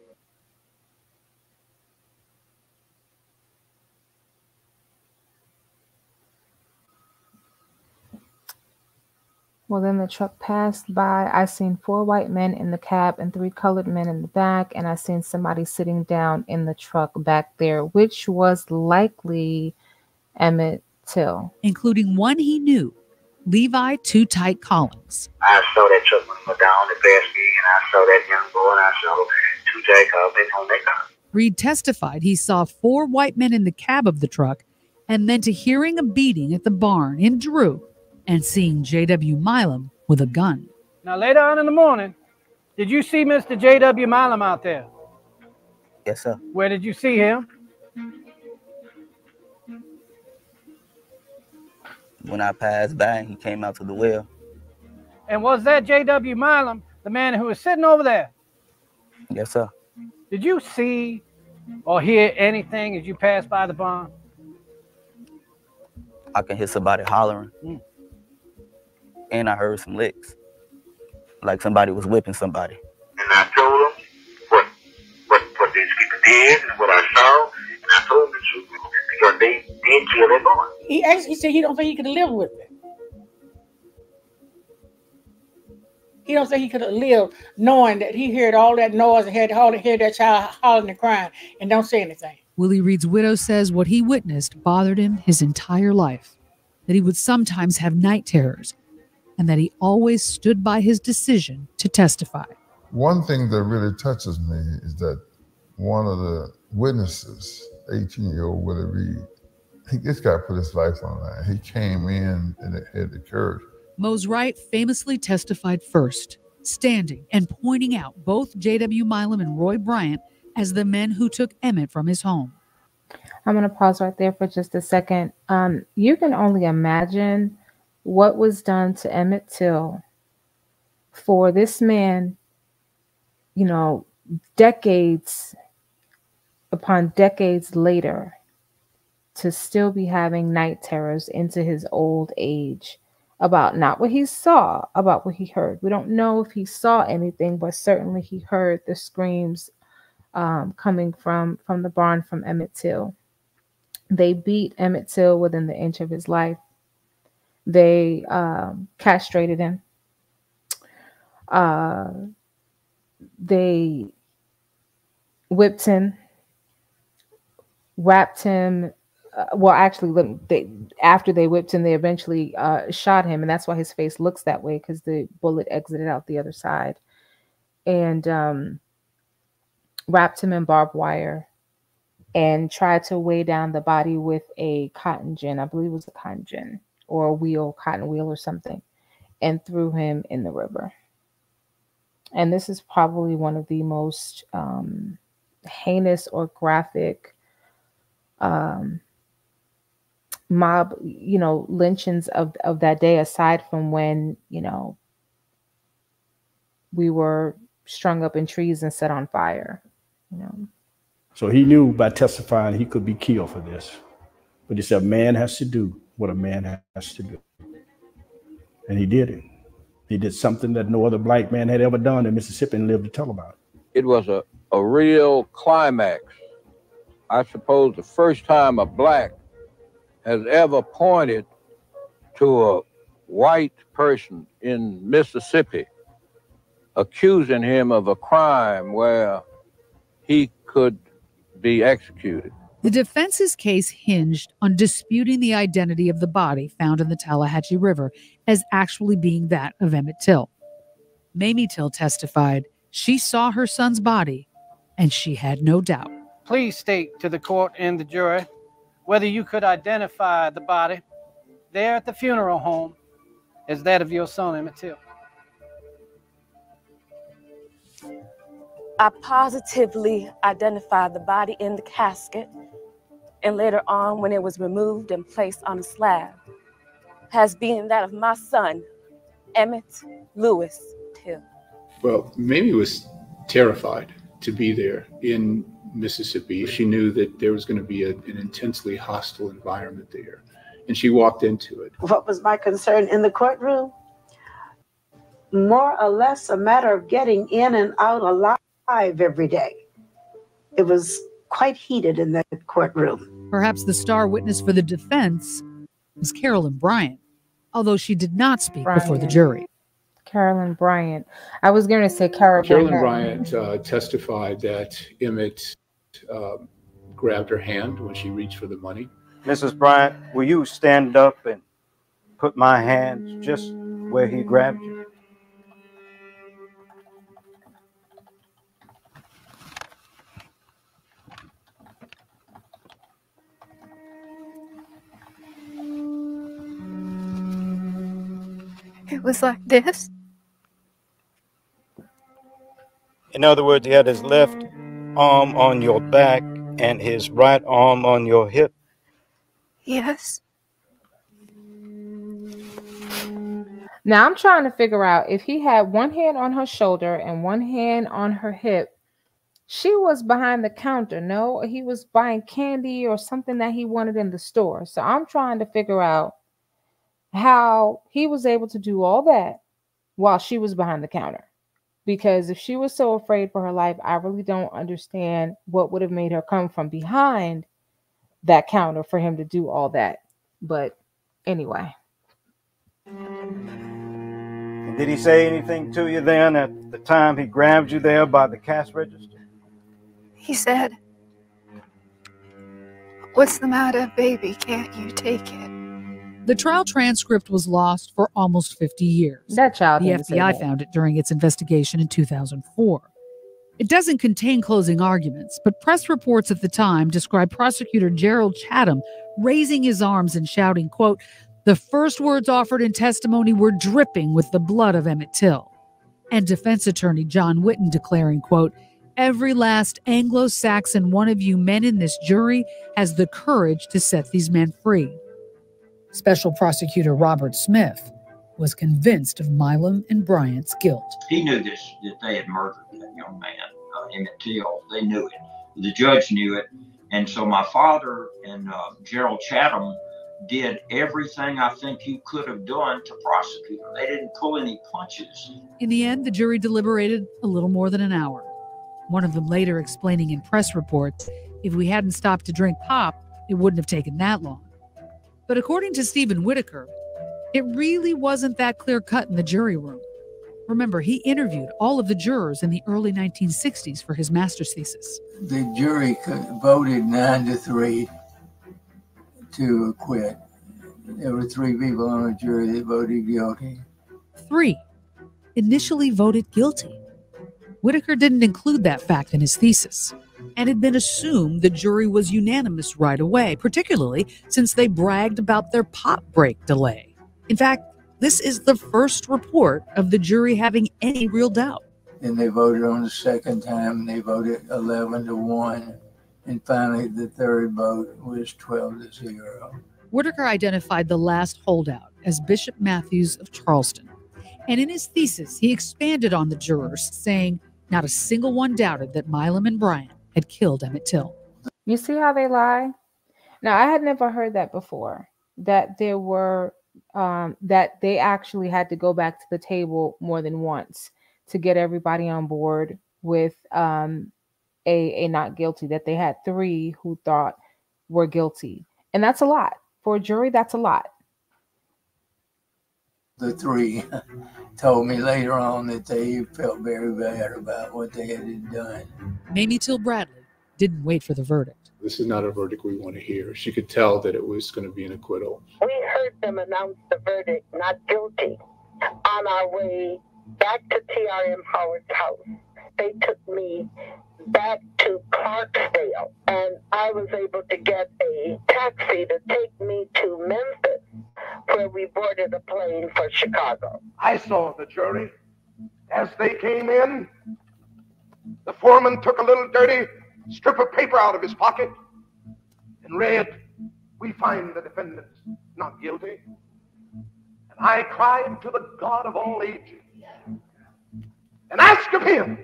Speaker 1: Well, then the truck passed by. I seen four white men in the cab and three colored men in the back, and I seen somebody sitting down in the truck back there, which was likely Emmett Till.
Speaker 21: including one he knew, Levi Too Tight Collins.
Speaker 13: I saw that truck when it went down the past me, and I saw that young boy, and I saw two Jacobs in on that car.
Speaker 21: Reed testified he saw four white men in the cab of the truck and then to hearing a beating at the barn in Drew and seeing J.W. Milam with a gun.
Speaker 30: Now, later on in the morning, did you see Mr. J.W. Milam out there?
Speaker 34: Yes, sir.
Speaker 30: Where did you see him?
Speaker 34: When I passed by, he came out to the well.
Speaker 30: And was that J.W. Milam the man who was sitting over there?
Speaker 34: Yes, sir.
Speaker 30: Did you see or hear anything as you passed by the barn?
Speaker 34: I can hear somebody hollering.
Speaker 30: Mm.
Speaker 34: And I heard some licks. Like somebody was whipping somebody.
Speaker 13: And I told him what what what these people did and what I saw, and I told him the truth because they did kill that boy.
Speaker 35: He actually he said he don't think he could have lived with it. He don't think he could have lived knowing that he heard all that noise and had all heard that child hollering and crying and don't say anything.
Speaker 21: Willie Reed's widow says what he witnessed bothered him his entire life, that he would sometimes have night terrors, and that he always stood by his decision to testify.
Speaker 10: One thing that really touches me is that one of the witnesses, 18 year old Willie Reed, he, this guy put his life on the line. He came in and it had the courage.
Speaker 21: Mose Wright famously testified first, standing and pointing out both J.W. Milam and Roy Bryant as the men who took Emmett from his home.
Speaker 1: I'm going to pause right there for just a second. Um, you can only imagine what was done to Emmett Till for this man, you know, decades upon decades later to still be having night terrors into his old age about not what he saw, about what he heard. We don't know if he saw anything, but certainly he heard the screams um, coming from from the barn from Emmett Till. They beat Emmett Till within the inch of his life. They um, castrated him. Uh, they whipped him, wrapped him uh, well, actually, they after they whipped him, they eventually uh, shot him, and that's why his face looks that way because the bullet exited out the other side, and um, wrapped him in barbed wire, and tried to weigh down the body with a cotton gin. I believe it was a cotton gin or a wheel, cotton wheel or something, and threw him in the river. And this is probably one of the most um, heinous or graphic um, mob, you know, lynchings of of that day. Aside from when you know we were strung up in trees and set on fire, you know.
Speaker 36: So he knew by testifying he could be killed for this. But he said man has to do what a man has to do. And he did it. He did something that no other black man had ever done in Mississippi and lived to tell about it.
Speaker 37: It was a, a real climax. I suppose the first time a black has ever pointed to a white person in Mississippi accusing him of a crime where he could be executed.
Speaker 21: The defense's case hinged on disputing the identity of the body found in the Tallahatchie River as actually being that of Emmett Till. Mamie Till testified she saw her son's body and she had no doubt.
Speaker 30: Please state to the court and the jury whether you could identify the body there at the funeral home as that of your son, Emmett Till.
Speaker 38: I positively identified the body in the casket, and later on, when it was removed and placed on a slab, has been that of my son, Emmett Lewis Till.
Speaker 15: Well, Mamie was terrified to be there in Mississippi. She knew that there was going to be a, an intensely hostile environment there, and she walked into it.
Speaker 39: What was my concern in the courtroom? More or less a matter of getting in and out alive every day. It was quite heated in that courtroom.
Speaker 21: Perhaps the star witness for the defense was Carolyn Bryant, although she did not speak before the jury.
Speaker 1: Carolyn Bryant. I was going to say Carol
Speaker 15: Carolyn
Speaker 1: Bryant.
Speaker 15: Bryant uh, testified that Emmett um, grabbed her hand when she reached for the money.
Speaker 40: Mrs. Bryant, will you stand up and put my hands just where he grabbed you?
Speaker 41: It was like this.
Speaker 40: In other words, he had his left arm on your back and his right arm on your hip.
Speaker 41: Yes.
Speaker 1: Now I'm trying to figure out if he had one hand on her shoulder and one hand on her hip. She was behind the counter. No, he was buying candy or something that he wanted in the store. So I'm trying to figure out how he was able to do all that while she was behind the counter. Because if she was so afraid for her life, I really don't understand what would have made her come from behind that counter for him to do all that. But anyway.
Speaker 40: Did he say anything to you then at the time he grabbed you there by the cash register?
Speaker 41: He said, What's the matter, baby? Can't you take it?
Speaker 21: The trial transcript was lost for almost 50 years.
Speaker 1: That child
Speaker 21: The FBI found it during its investigation in 2004. It doesn't contain closing arguments, but press reports at the time described prosecutor Gerald Chatham raising his arms and shouting, quote, "The first words offered in testimony were dripping with the blood of Emmett Till." And defense attorney John Whitten declaring, quote, "Every last Anglo-Saxon one of you men in this jury has the courage to set these men free." Special prosecutor Robert Smith was convinced of Milam and Bryant's guilt.
Speaker 25: He knew this that they had murdered that young man, uh, Emmett Till. They knew it. The judge knew it, and so my father and uh, Gerald Chatham did everything I think you could have done to prosecute him. They didn't pull any punches.
Speaker 21: In the end, the jury deliberated a little more than an hour. One of them later explaining in press reports if we hadn't stopped to drink pop, it wouldn't have taken that long. But according to Stephen Whitaker, it really wasn't that clear cut in the jury room. Remember, he interviewed all of the jurors in the early 1960s for his master's thesis.
Speaker 18: The jury voted nine to three to acquit. There were three people on the jury that voted guilty.
Speaker 21: Three initially voted guilty. Whitaker didn't include that fact in his thesis, and had been assumed the jury was unanimous right away, particularly since they bragged about their pot break delay. In fact, this is the first report of the jury having any real doubt.
Speaker 18: And they voted on the second time, and they voted 11 to 1. And finally, the third vote was 12 to 0.
Speaker 21: Whitaker identified the last holdout as Bishop Matthews of Charleston. And in his thesis, he expanded on the jurors, saying not a single one doubted that Milam and Bryant had killed Emmett Till.
Speaker 1: You see how they lie? Now, I had never heard that before. That there were um, that they actually had to go back to the table more than once to get everybody on board with um, a a not guilty. That they had three who thought were guilty, and that's a lot for a jury. That's a lot.
Speaker 18: The three told me later on that they felt very bad about what they had done.
Speaker 21: Mamie Till Bradley didn't wait for the verdict.
Speaker 15: This is not a verdict we want to hear. She could tell that it was going to be an acquittal.
Speaker 32: We heard them announce the verdict not guilty on our way back to TRM Howard's house. They took me back to Clarksdale, and I was able to get a taxi to take me to Memphis, where we boarded a plane for Chicago.
Speaker 42: I saw the jury as they came in. The foreman took a little dirty strip of paper out of his pocket and read, We find the defendants not guilty. And I cried to the God of all ages and asked of him,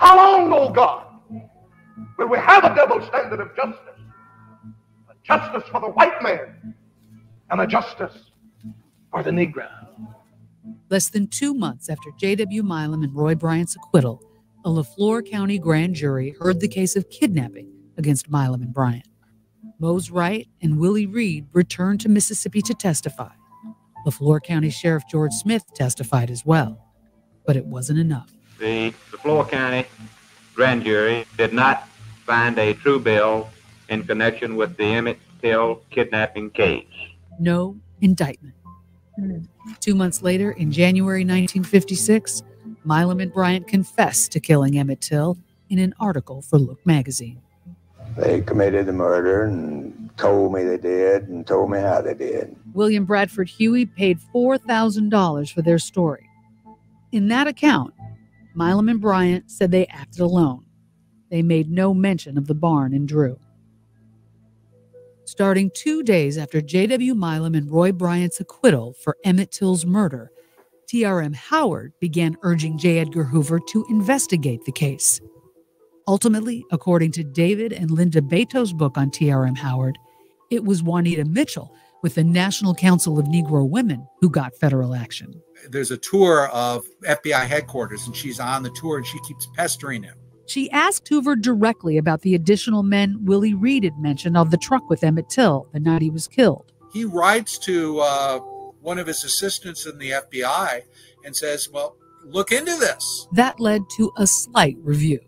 Speaker 42: How long, O God, will we have a double standard of justice? A justice for the white man and a justice for the Negro.
Speaker 21: Less than two months after J.W. Milam and Roy Bryant's acquittal, a LeFlore County grand jury heard the case of kidnapping against Milam and Bryant. Mose Wright and Willie Reed returned to Mississippi to testify. LeFlore County Sheriff George Smith testified as well. But it wasn't enough.
Speaker 43: The LeFlore County grand jury did not find a true bill in connection with the Emmett Till kidnapping case.
Speaker 21: No indictment. Two months later, in January 1956, Milam and Bryant confessed to killing Emmett Till in an article for Look magazine.
Speaker 44: They committed the murder and told me they did and told me how they did.
Speaker 21: William Bradford Huie paid $4,000 for their story. In that account, Milam and Bryant said they acted alone. They made no mention of the barn in Drew. Starting two days after J.W. Milam and Roy Bryant's acquittal for Emmett Till's murder, TRM Howard began urging J. Edgar Hoover to investigate the case. Ultimately, according to David and Linda Beito's book on TRM Howard, it was Juanita Mitchell with the National Council of Negro Women who got federal action.
Speaker 26: There's a tour of FBI headquarters, and she's on the tour and she keeps pestering him.
Speaker 21: She asked Hoover directly about the additional men Willie Reed had mentioned on the truck with Emmett Till the night he was killed.
Speaker 26: He writes to uh, one of his assistants in the FBI and says, Well, look into this.
Speaker 21: That led to a slight review,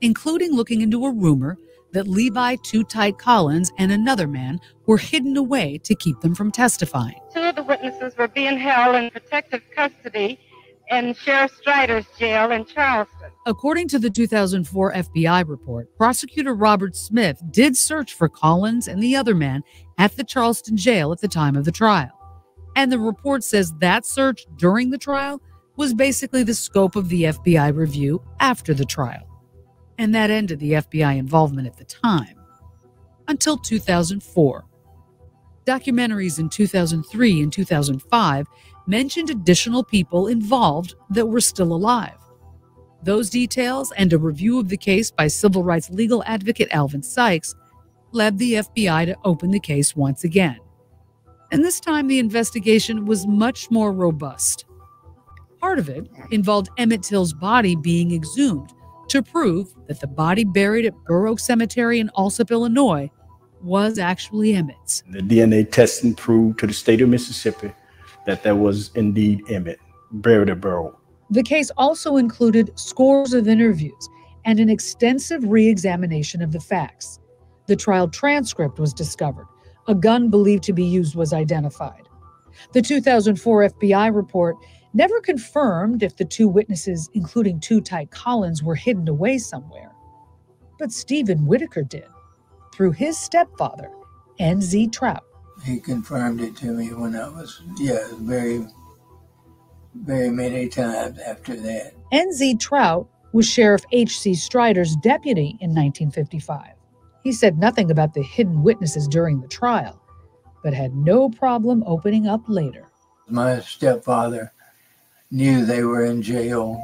Speaker 21: including looking into a rumor that Levi Too Tight Collins and another man were hidden away to keep them from testifying.
Speaker 45: Two of the witnesses were being held in protective custody in Sheriff Strider's jail in Charleston.
Speaker 21: According to the 2004 FBI report, prosecutor Robert Smith did search for Collins and the other man at the Charleston jail at the time of the trial. And the report says that search during the trial was basically the scope of the FBI review after the trial. And that ended the FBI involvement at the time. Until 2004. Documentaries in 2003 and 2005 mentioned additional people involved that were still alive. Those details and a review of the case by civil rights legal advocate Alvin Sykes led the FBI to open the case once again. And this time the investigation was much more robust. Part of it involved Emmett Till's body being exhumed to prove that the body buried at Burr Oak Cemetery in Alsip, Illinois, was actually Emmett's.
Speaker 36: The DNA testing proved to the state of Mississippi that that was indeed Emmett, buried at Burr Oak.
Speaker 21: The case also included scores of interviews and an extensive re examination of the facts. The trial transcript was discovered, A gun believed to be used was identified. The 2004 FBI report never confirmed if the two witnesses, including Too Tight Collins, were hidden away somewhere. But Stephen Whitaker did, through his stepfather, N.Z. Trout.
Speaker 18: He confirmed it to me when I was, yeah, very, very many times after that.
Speaker 21: N.Z. Trout was Sheriff H.C. Strider's deputy in 1955. He said nothing about the hidden witnesses during the trial, but had no problem opening up later.
Speaker 18: My stepfather knew they were in jail.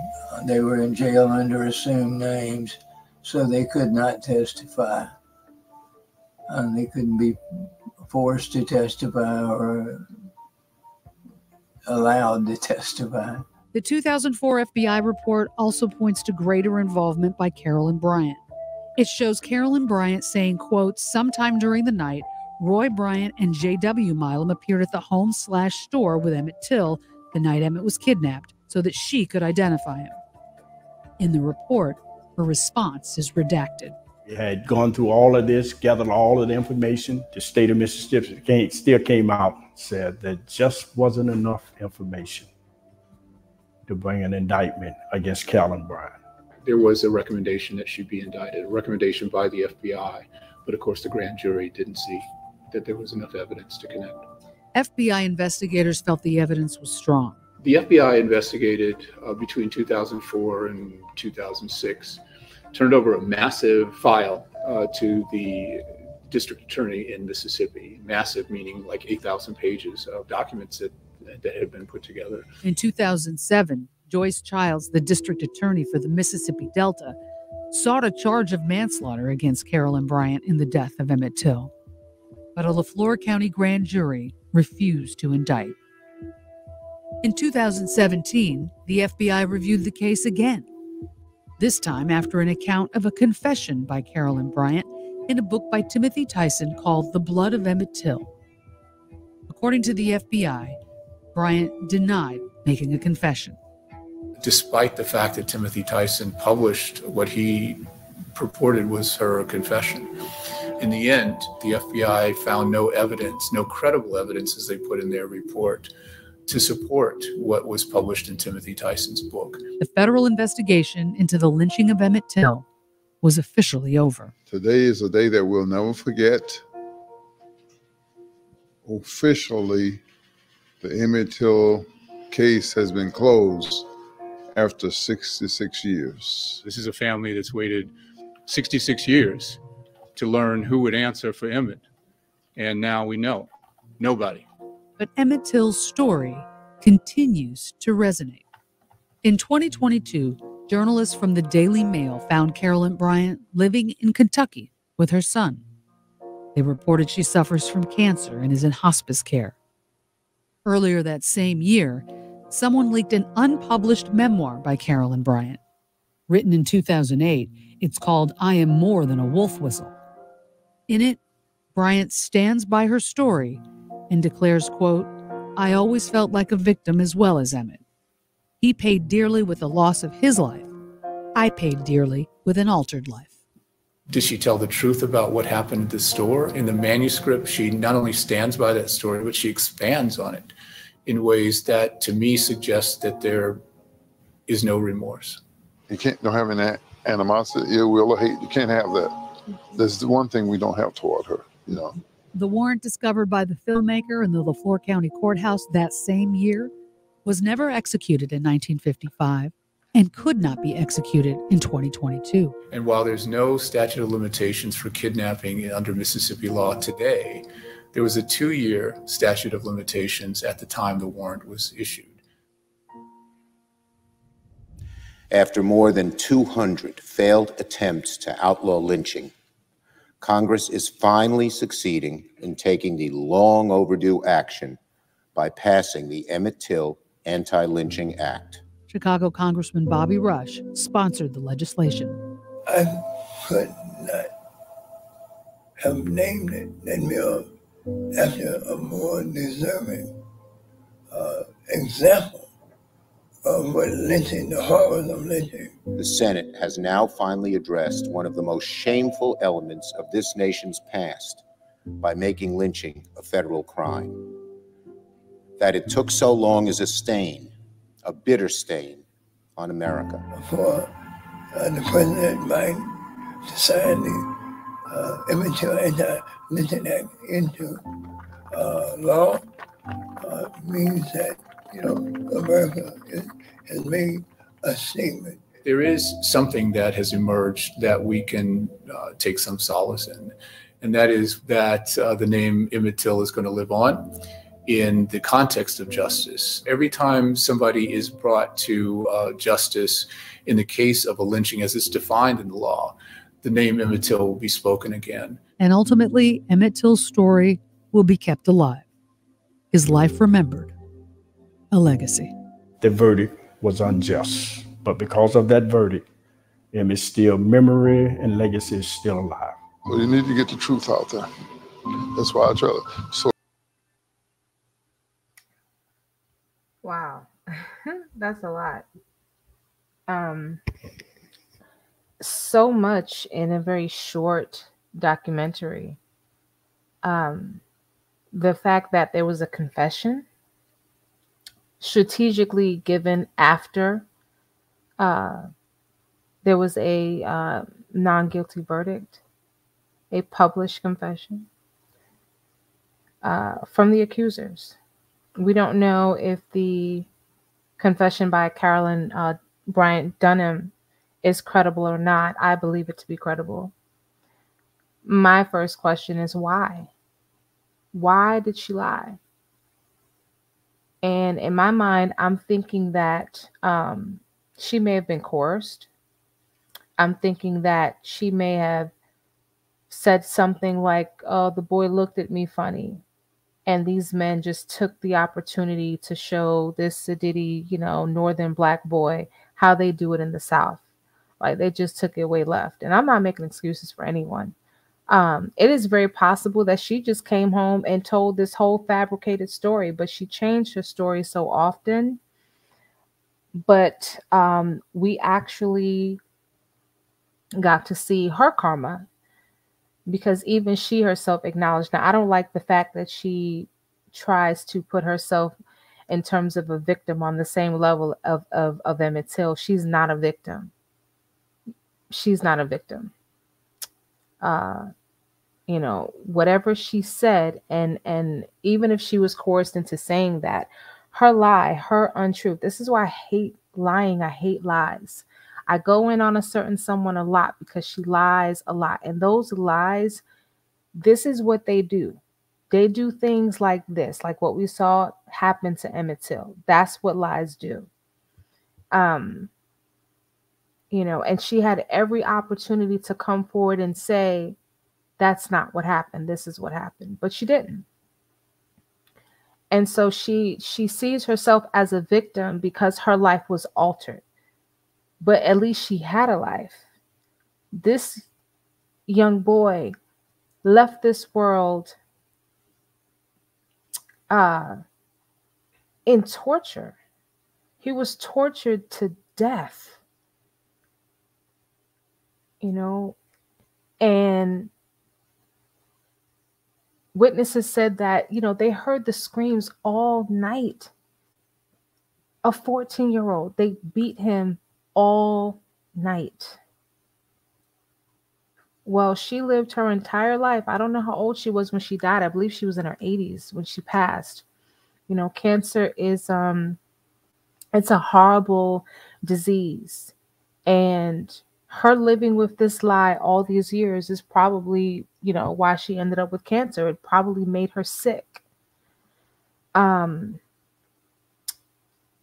Speaker 18: They were in jail under assumed names, so they could not testify. And they couldn't be forced to testify or allowed to testify.
Speaker 21: The 2004 FBI report also points to greater involvement by Carolyn Bryant. It shows Carolyn Bryant saying, quote, sometime during the night, Roy Bryant and J.W. Milam appeared at the home slash store with Emmett Till the night Emmett was kidnapped so that she could identify him. In the report, her response is redacted.
Speaker 36: They had gone through all of this, gathered all of the information. The state of Mississippi came, still came out said there just wasn't enough information to bring an indictment against Carolyn Bryant.
Speaker 15: There was a recommendation that she be indicted, a recommendation by the FBI, but of course the grand jury didn't see that there was enough evidence to connect.
Speaker 21: FBI investigators felt the evidence was strong.
Speaker 15: The FBI investigated uh, between 2004 and 2006, turned over a massive file uh, to the district attorney in Mississippi. Massive, meaning like 8,000 pages of documents that, that had been put together.
Speaker 21: In 2007, Joyce Chiles, the district attorney for the Mississippi Delta, sought a charge of manslaughter against Carolyn Bryant in the death of Emmett Till. But a LeFlore County grand jury refused to indict. In 2017, the FBI reviewed the case again, this time after an account of a confession by Carolyn Bryant in a book by Timothy Tyson called The Blood of Emmett Till. According to the FBI, Bryant denied making a confession.
Speaker 15: Despite the fact that Timothy Tyson published what he purported was her confession, in the end, the FBI found no evidence, no credible evidence, as they put in their report, to support what was published in Timothy Tyson's book.
Speaker 21: The federal investigation into the lynching of Emmett Till was officially over.
Speaker 10: Today is a day that we'll never forget. Officially, the Emmett Till case has been closed after 66 years.
Speaker 15: This is a family that's waited 66 years to learn who would answer for Emmett. And now we know nobody.
Speaker 21: But Emmett Till's story continues to resonate. In 2022, journalists from the Daily Mail found Carolyn Bryant living in Kentucky with her son. They reported she suffers from cancer and is in hospice care. Earlier that same year, someone leaked an unpublished memoir by Carolyn Bryant. Written in 2008, it's called I Am More Than a Wolf Whistle. In it, Bryant stands by her story and declares, quote, I always felt like a victim as well as Emmett. He paid dearly with the loss of his life. I paid dearly with an altered life.
Speaker 15: Did she tell the truth about what happened at the store? In the manuscript, she not only stands by that story, but she expands on it in ways that to me suggest that there is no remorse.
Speaker 10: You can't don't have any animosity, ill will, or hate. You can't have that. That's the one thing we don't have toward her, you know.
Speaker 21: The warrant discovered by the filmmaker in the LeFlore County Courthouse that same year was never executed in 1955 and could not be executed in 2022.
Speaker 15: And while there's no statute of limitations for kidnapping under Mississippi law today, there was a two year statute of limitations at the time the warrant was issued.
Speaker 46: After more than 200 failed attempts to outlaw lynching, Congress is finally succeeding in taking the long overdue action by passing the Emmett Till Anti Lynching Act.
Speaker 21: Chicago Congressman Bobby Rush sponsored the legislation.
Speaker 18: I could not have named it and after a more deserving uh, example of what lynching, the horrors of lynching.
Speaker 46: The Senate has now finally addressed one of the most shameful elements of this nation's past by making lynching a federal crime. That it took so long is a stain, a bitter stain on America.
Speaker 18: For uh, the president might sign the uh, Emmett Till anti-lynching act into uh, law uh, means that, you know, America has made a statement.
Speaker 15: There is something that has emerged that we can uh, take some solace in, and that is that uh, the name Emmett Till is going to live on in the context of justice. Every time somebody is brought to uh, justice in the case of a lynching as it's defined in the law, the name Emmett Till will be spoken again.
Speaker 21: And ultimately, Emmett Till's story will be kept alive, his life remembered, a legacy.
Speaker 36: The verdict was unjust, but because of that verdict, Emmett Till's memory and legacy is still alive.
Speaker 10: So you need to get the truth out there. That's why I try to. So
Speaker 1: Wow. That's a lot. Um so much in a very short documentary. Um the fact that there was a confession strategically given after uh there was a uh, non-guilty verdict, a published confession uh, from the accusers. We don't know if the confession by Carolyn uh, Bryant Donham is credible or not. I believe it to be credible. My first question is why? Why did she lie? And in my mind, I'm thinking that um, she may have been coerced. I'm thinking that she may have said something like, Oh, the boy looked at me funny. And these men just took the opportunity to show this Sadidi, you know, northern black boy how they do it in the South. Like they just took it way left. And I'm not making excuses for anyone. Um, it is very possible that she just came home and told this whole fabricated story, but she changed her story so often. But um, we actually got to see her karma because even she herself acknowledged. Now i don't like the fact that she tries to put herself in terms of a victim on the same level of of, of emmett till. She's not a victim. She's not a victim. Uh you know whatever she said and and even if she was coerced into saying that her lie her untruth this is why i hate lying i hate lies I go in on a certain someone a lot because she lies a lot. And those lies, this is what they do. They do things like this, like what we saw happen to Emmett Till. That's what lies do. Um, you know, and she had every opportunity to come forward and say, that's not what happened. This is what happened. But she didn't. And so she she sees herself as a victim because her life was altered but at least she had a life. This young boy left this world uh, in torture. He was tortured to death, you know, and witnesses said that, you know, they heard the screams all night. A 14 year old, they beat him all night. Well, she lived her entire life. I don't know how old she was when she died. I believe she was in her 80s when she passed. You know, cancer is um it's a horrible disease. And her living with this lie all these years is probably, you know, why she ended up with cancer. It probably made her sick. Um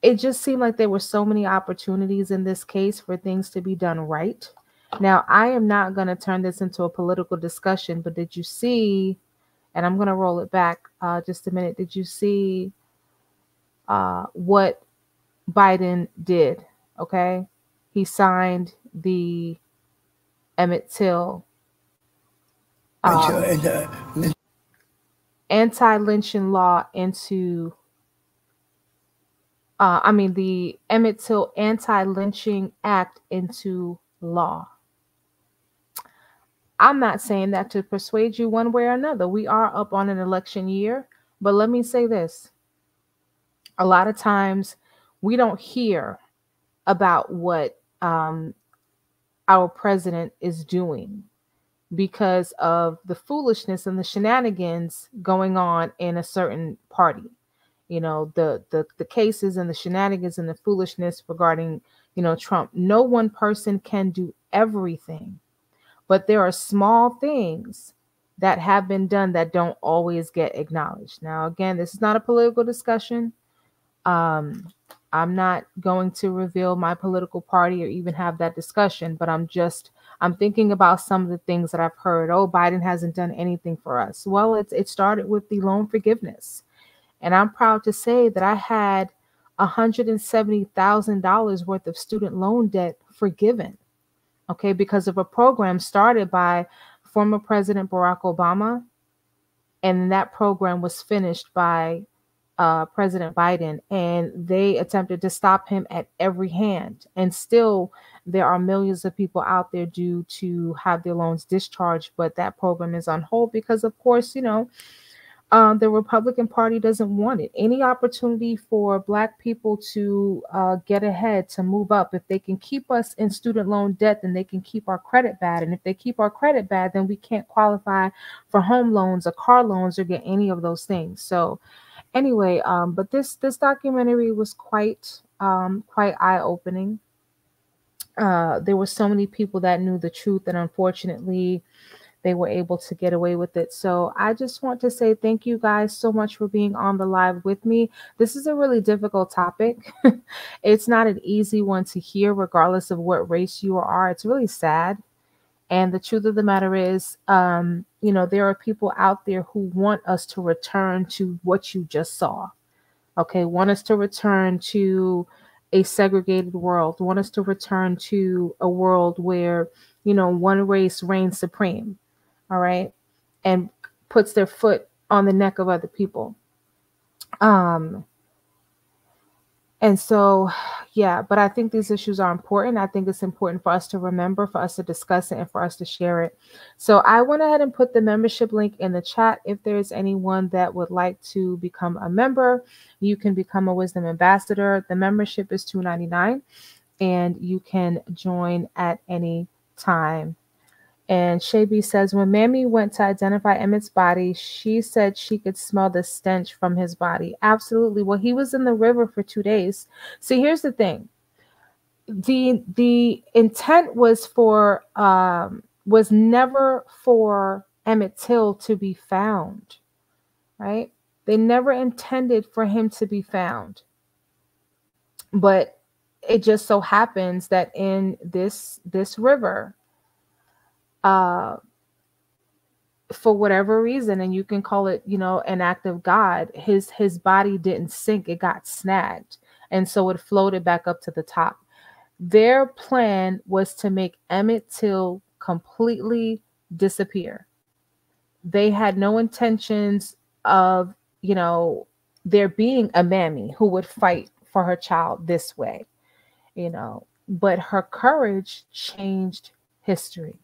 Speaker 1: it just seemed like there were so many opportunities in this case for things to be done right. Now, I am not going to turn this into a political discussion, but did you see, and I'm going to roll it back uh, just a minute, did you see uh, what Biden did? Okay. He signed the Emmett Till um, anti lynching law into uh, I mean, the Emmett Till Anti Lynching Act into law. I'm not saying that to persuade you one way or another. We are up on an election year, but let me say this. A lot of times we don't hear about what um, our president is doing because of the foolishness and the shenanigans going on in a certain party. You know the the the cases and the shenanigans and the foolishness regarding you know Trump. No one person can do everything but there are small things that have been done that don't always get acknowledged. Now again this is not a political discussion. Um I'm not going to reveal my political party or even have that discussion, but I'm just I'm thinking about some of the things that I've heard. Oh, Biden hasn't done anything for us. Well, it's it started with the loan forgiveness. And I'm proud to say that I had $170,000 worth of student loan debt forgiven. Okay, because of a program started by former President Barack Obama. And that program was finished by uh, President Biden, and they attempted to stop him at every hand. And still, there are millions of people out there due to have their loans discharged, but that program is on hold because, of course, you know, um, the Republican Party doesn't want it. Any opportunity for Black people to uh, get ahead, to move up, if they can keep us in student loan debt, then they can keep our credit bad. And if they keep our credit bad, then we can't qualify for home loans or car loans or get any of those things. So, anyway, um, but this this documentary was quite um, quite eye opening. Uh, there were so many people that knew the truth, and unfortunately, they were able to get away with it. So I just want to say thank you guys so much for being on the live with me. This is a really difficult topic. it's not an easy one to hear, regardless of what race you are. It's really sad. And the truth of the matter is, um, you know, there are people out there who want us to return to what you just saw. Okay, want us to return to a segregated world, want us to return to a world where, you know, one race reigns supreme. All right. And puts their foot on the neck of other people. Um, and so, yeah, but I think these issues are important. I think it's important for us to remember, for us to discuss it, and for us to share it. So I went ahead and put the membership link in the chat. If there's anyone that would like to become a member, you can become a Wisdom Ambassador. The membership is $2.99, and you can join at any time and Shaby says, when Mamie went to identify Emmett's body, she said she could smell the stench from his body. Absolutely. Well, he was in the river for two days. So here's the thing. The the intent was for um was never for Emmett Till to be found, right? They never intended for him to be found. But it just so happens that in this this river uh, for whatever reason and you can call it you know an act of god his his body didn't sink it got snagged and so it floated back up to the top. Their plan was to make emmett till completely disappear. They had no intentions of you know there being a Mamie who would fight for her child this way you know but her courage changed history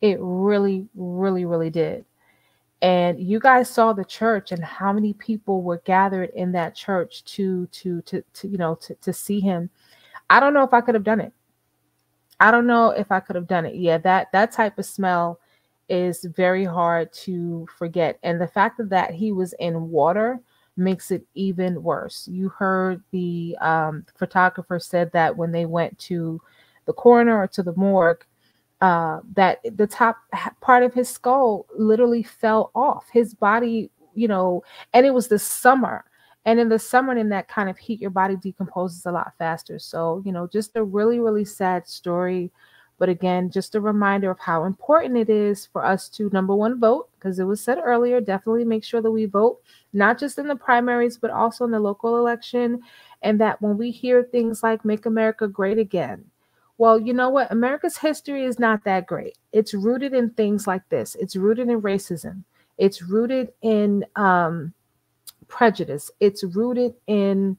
Speaker 1: it really, really, really did. And you guys saw the church and how many people were gathered in that church to to to, to you know to, to see him. I don't know if I could have done it. I don't know if I could have done it. Yeah, that that type of smell is very hard to forget. And the fact that he was in water makes it even worse. You heard the um, photographer said that when they went to the coroner or to the morgue, uh, that the top part of his skull literally fell off. His body, you know, and it was the summer. And in the summer, in that kind of heat, your body decomposes a lot faster. So, you know, just a really, really sad story. But again, just a reminder of how important it is for us to, number one, vote, because it was said earlier, definitely make sure that we vote, not just in the primaries, but also in the local election. And that when we hear things like Make America Great Again, well, you know what? America's history is not that great. It's rooted in things like this. It's rooted in racism. It's rooted in um, prejudice. It's rooted in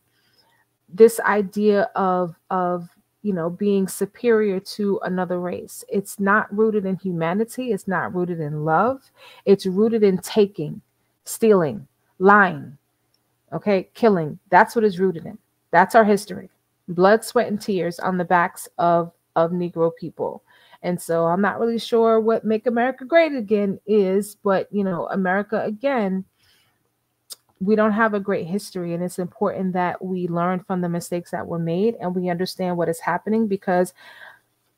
Speaker 1: this idea of of you know, being superior to another race. It's not rooted in humanity, it's not rooted in love, it's rooted in taking, stealing, lying, okay, killing. That's what it's rooted in. That's our history. Blood, sweat, and tears on the backs of, of Negro people. And so I'm not really sure what Make America Great Again is, but you know, America again we don't have a great history and it's important that we learn from the mistakes that were made and we understand what is happening because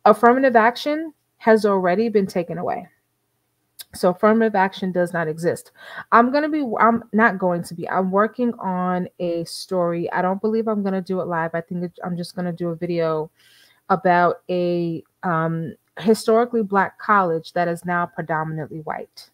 Speaker 1: affirmative action has already been taken away so affirmative action does not exist. I'm going to be i'm not going to be i'm working on a story. I don't believe i'm going to do it live. I think i'm just going to do a video about a um, historically black college that is now predominantly white.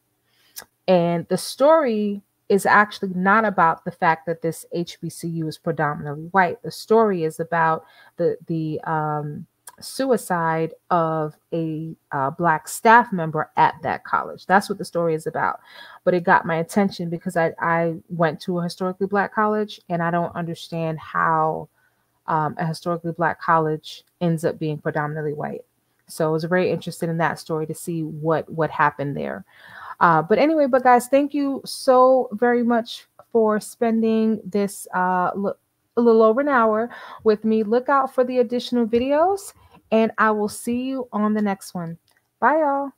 Speaker 1: And the story is actually not about the fact that this HBCU is predominantly white. The story is about the the um, suicide of a uh, black staff member at that college. That's what the story is about. But it got my attention because I, I went to a historically black college and I don't understand how um, a historically black college ends up being predominantly white. So I was very interested in that story to see what what happened there. Uh, but anyway, but guys, thank you so very much for spending this uh, l- a little over an hour with me. Look out for the additional videos, and I will see you on the next one. Bye, y'all.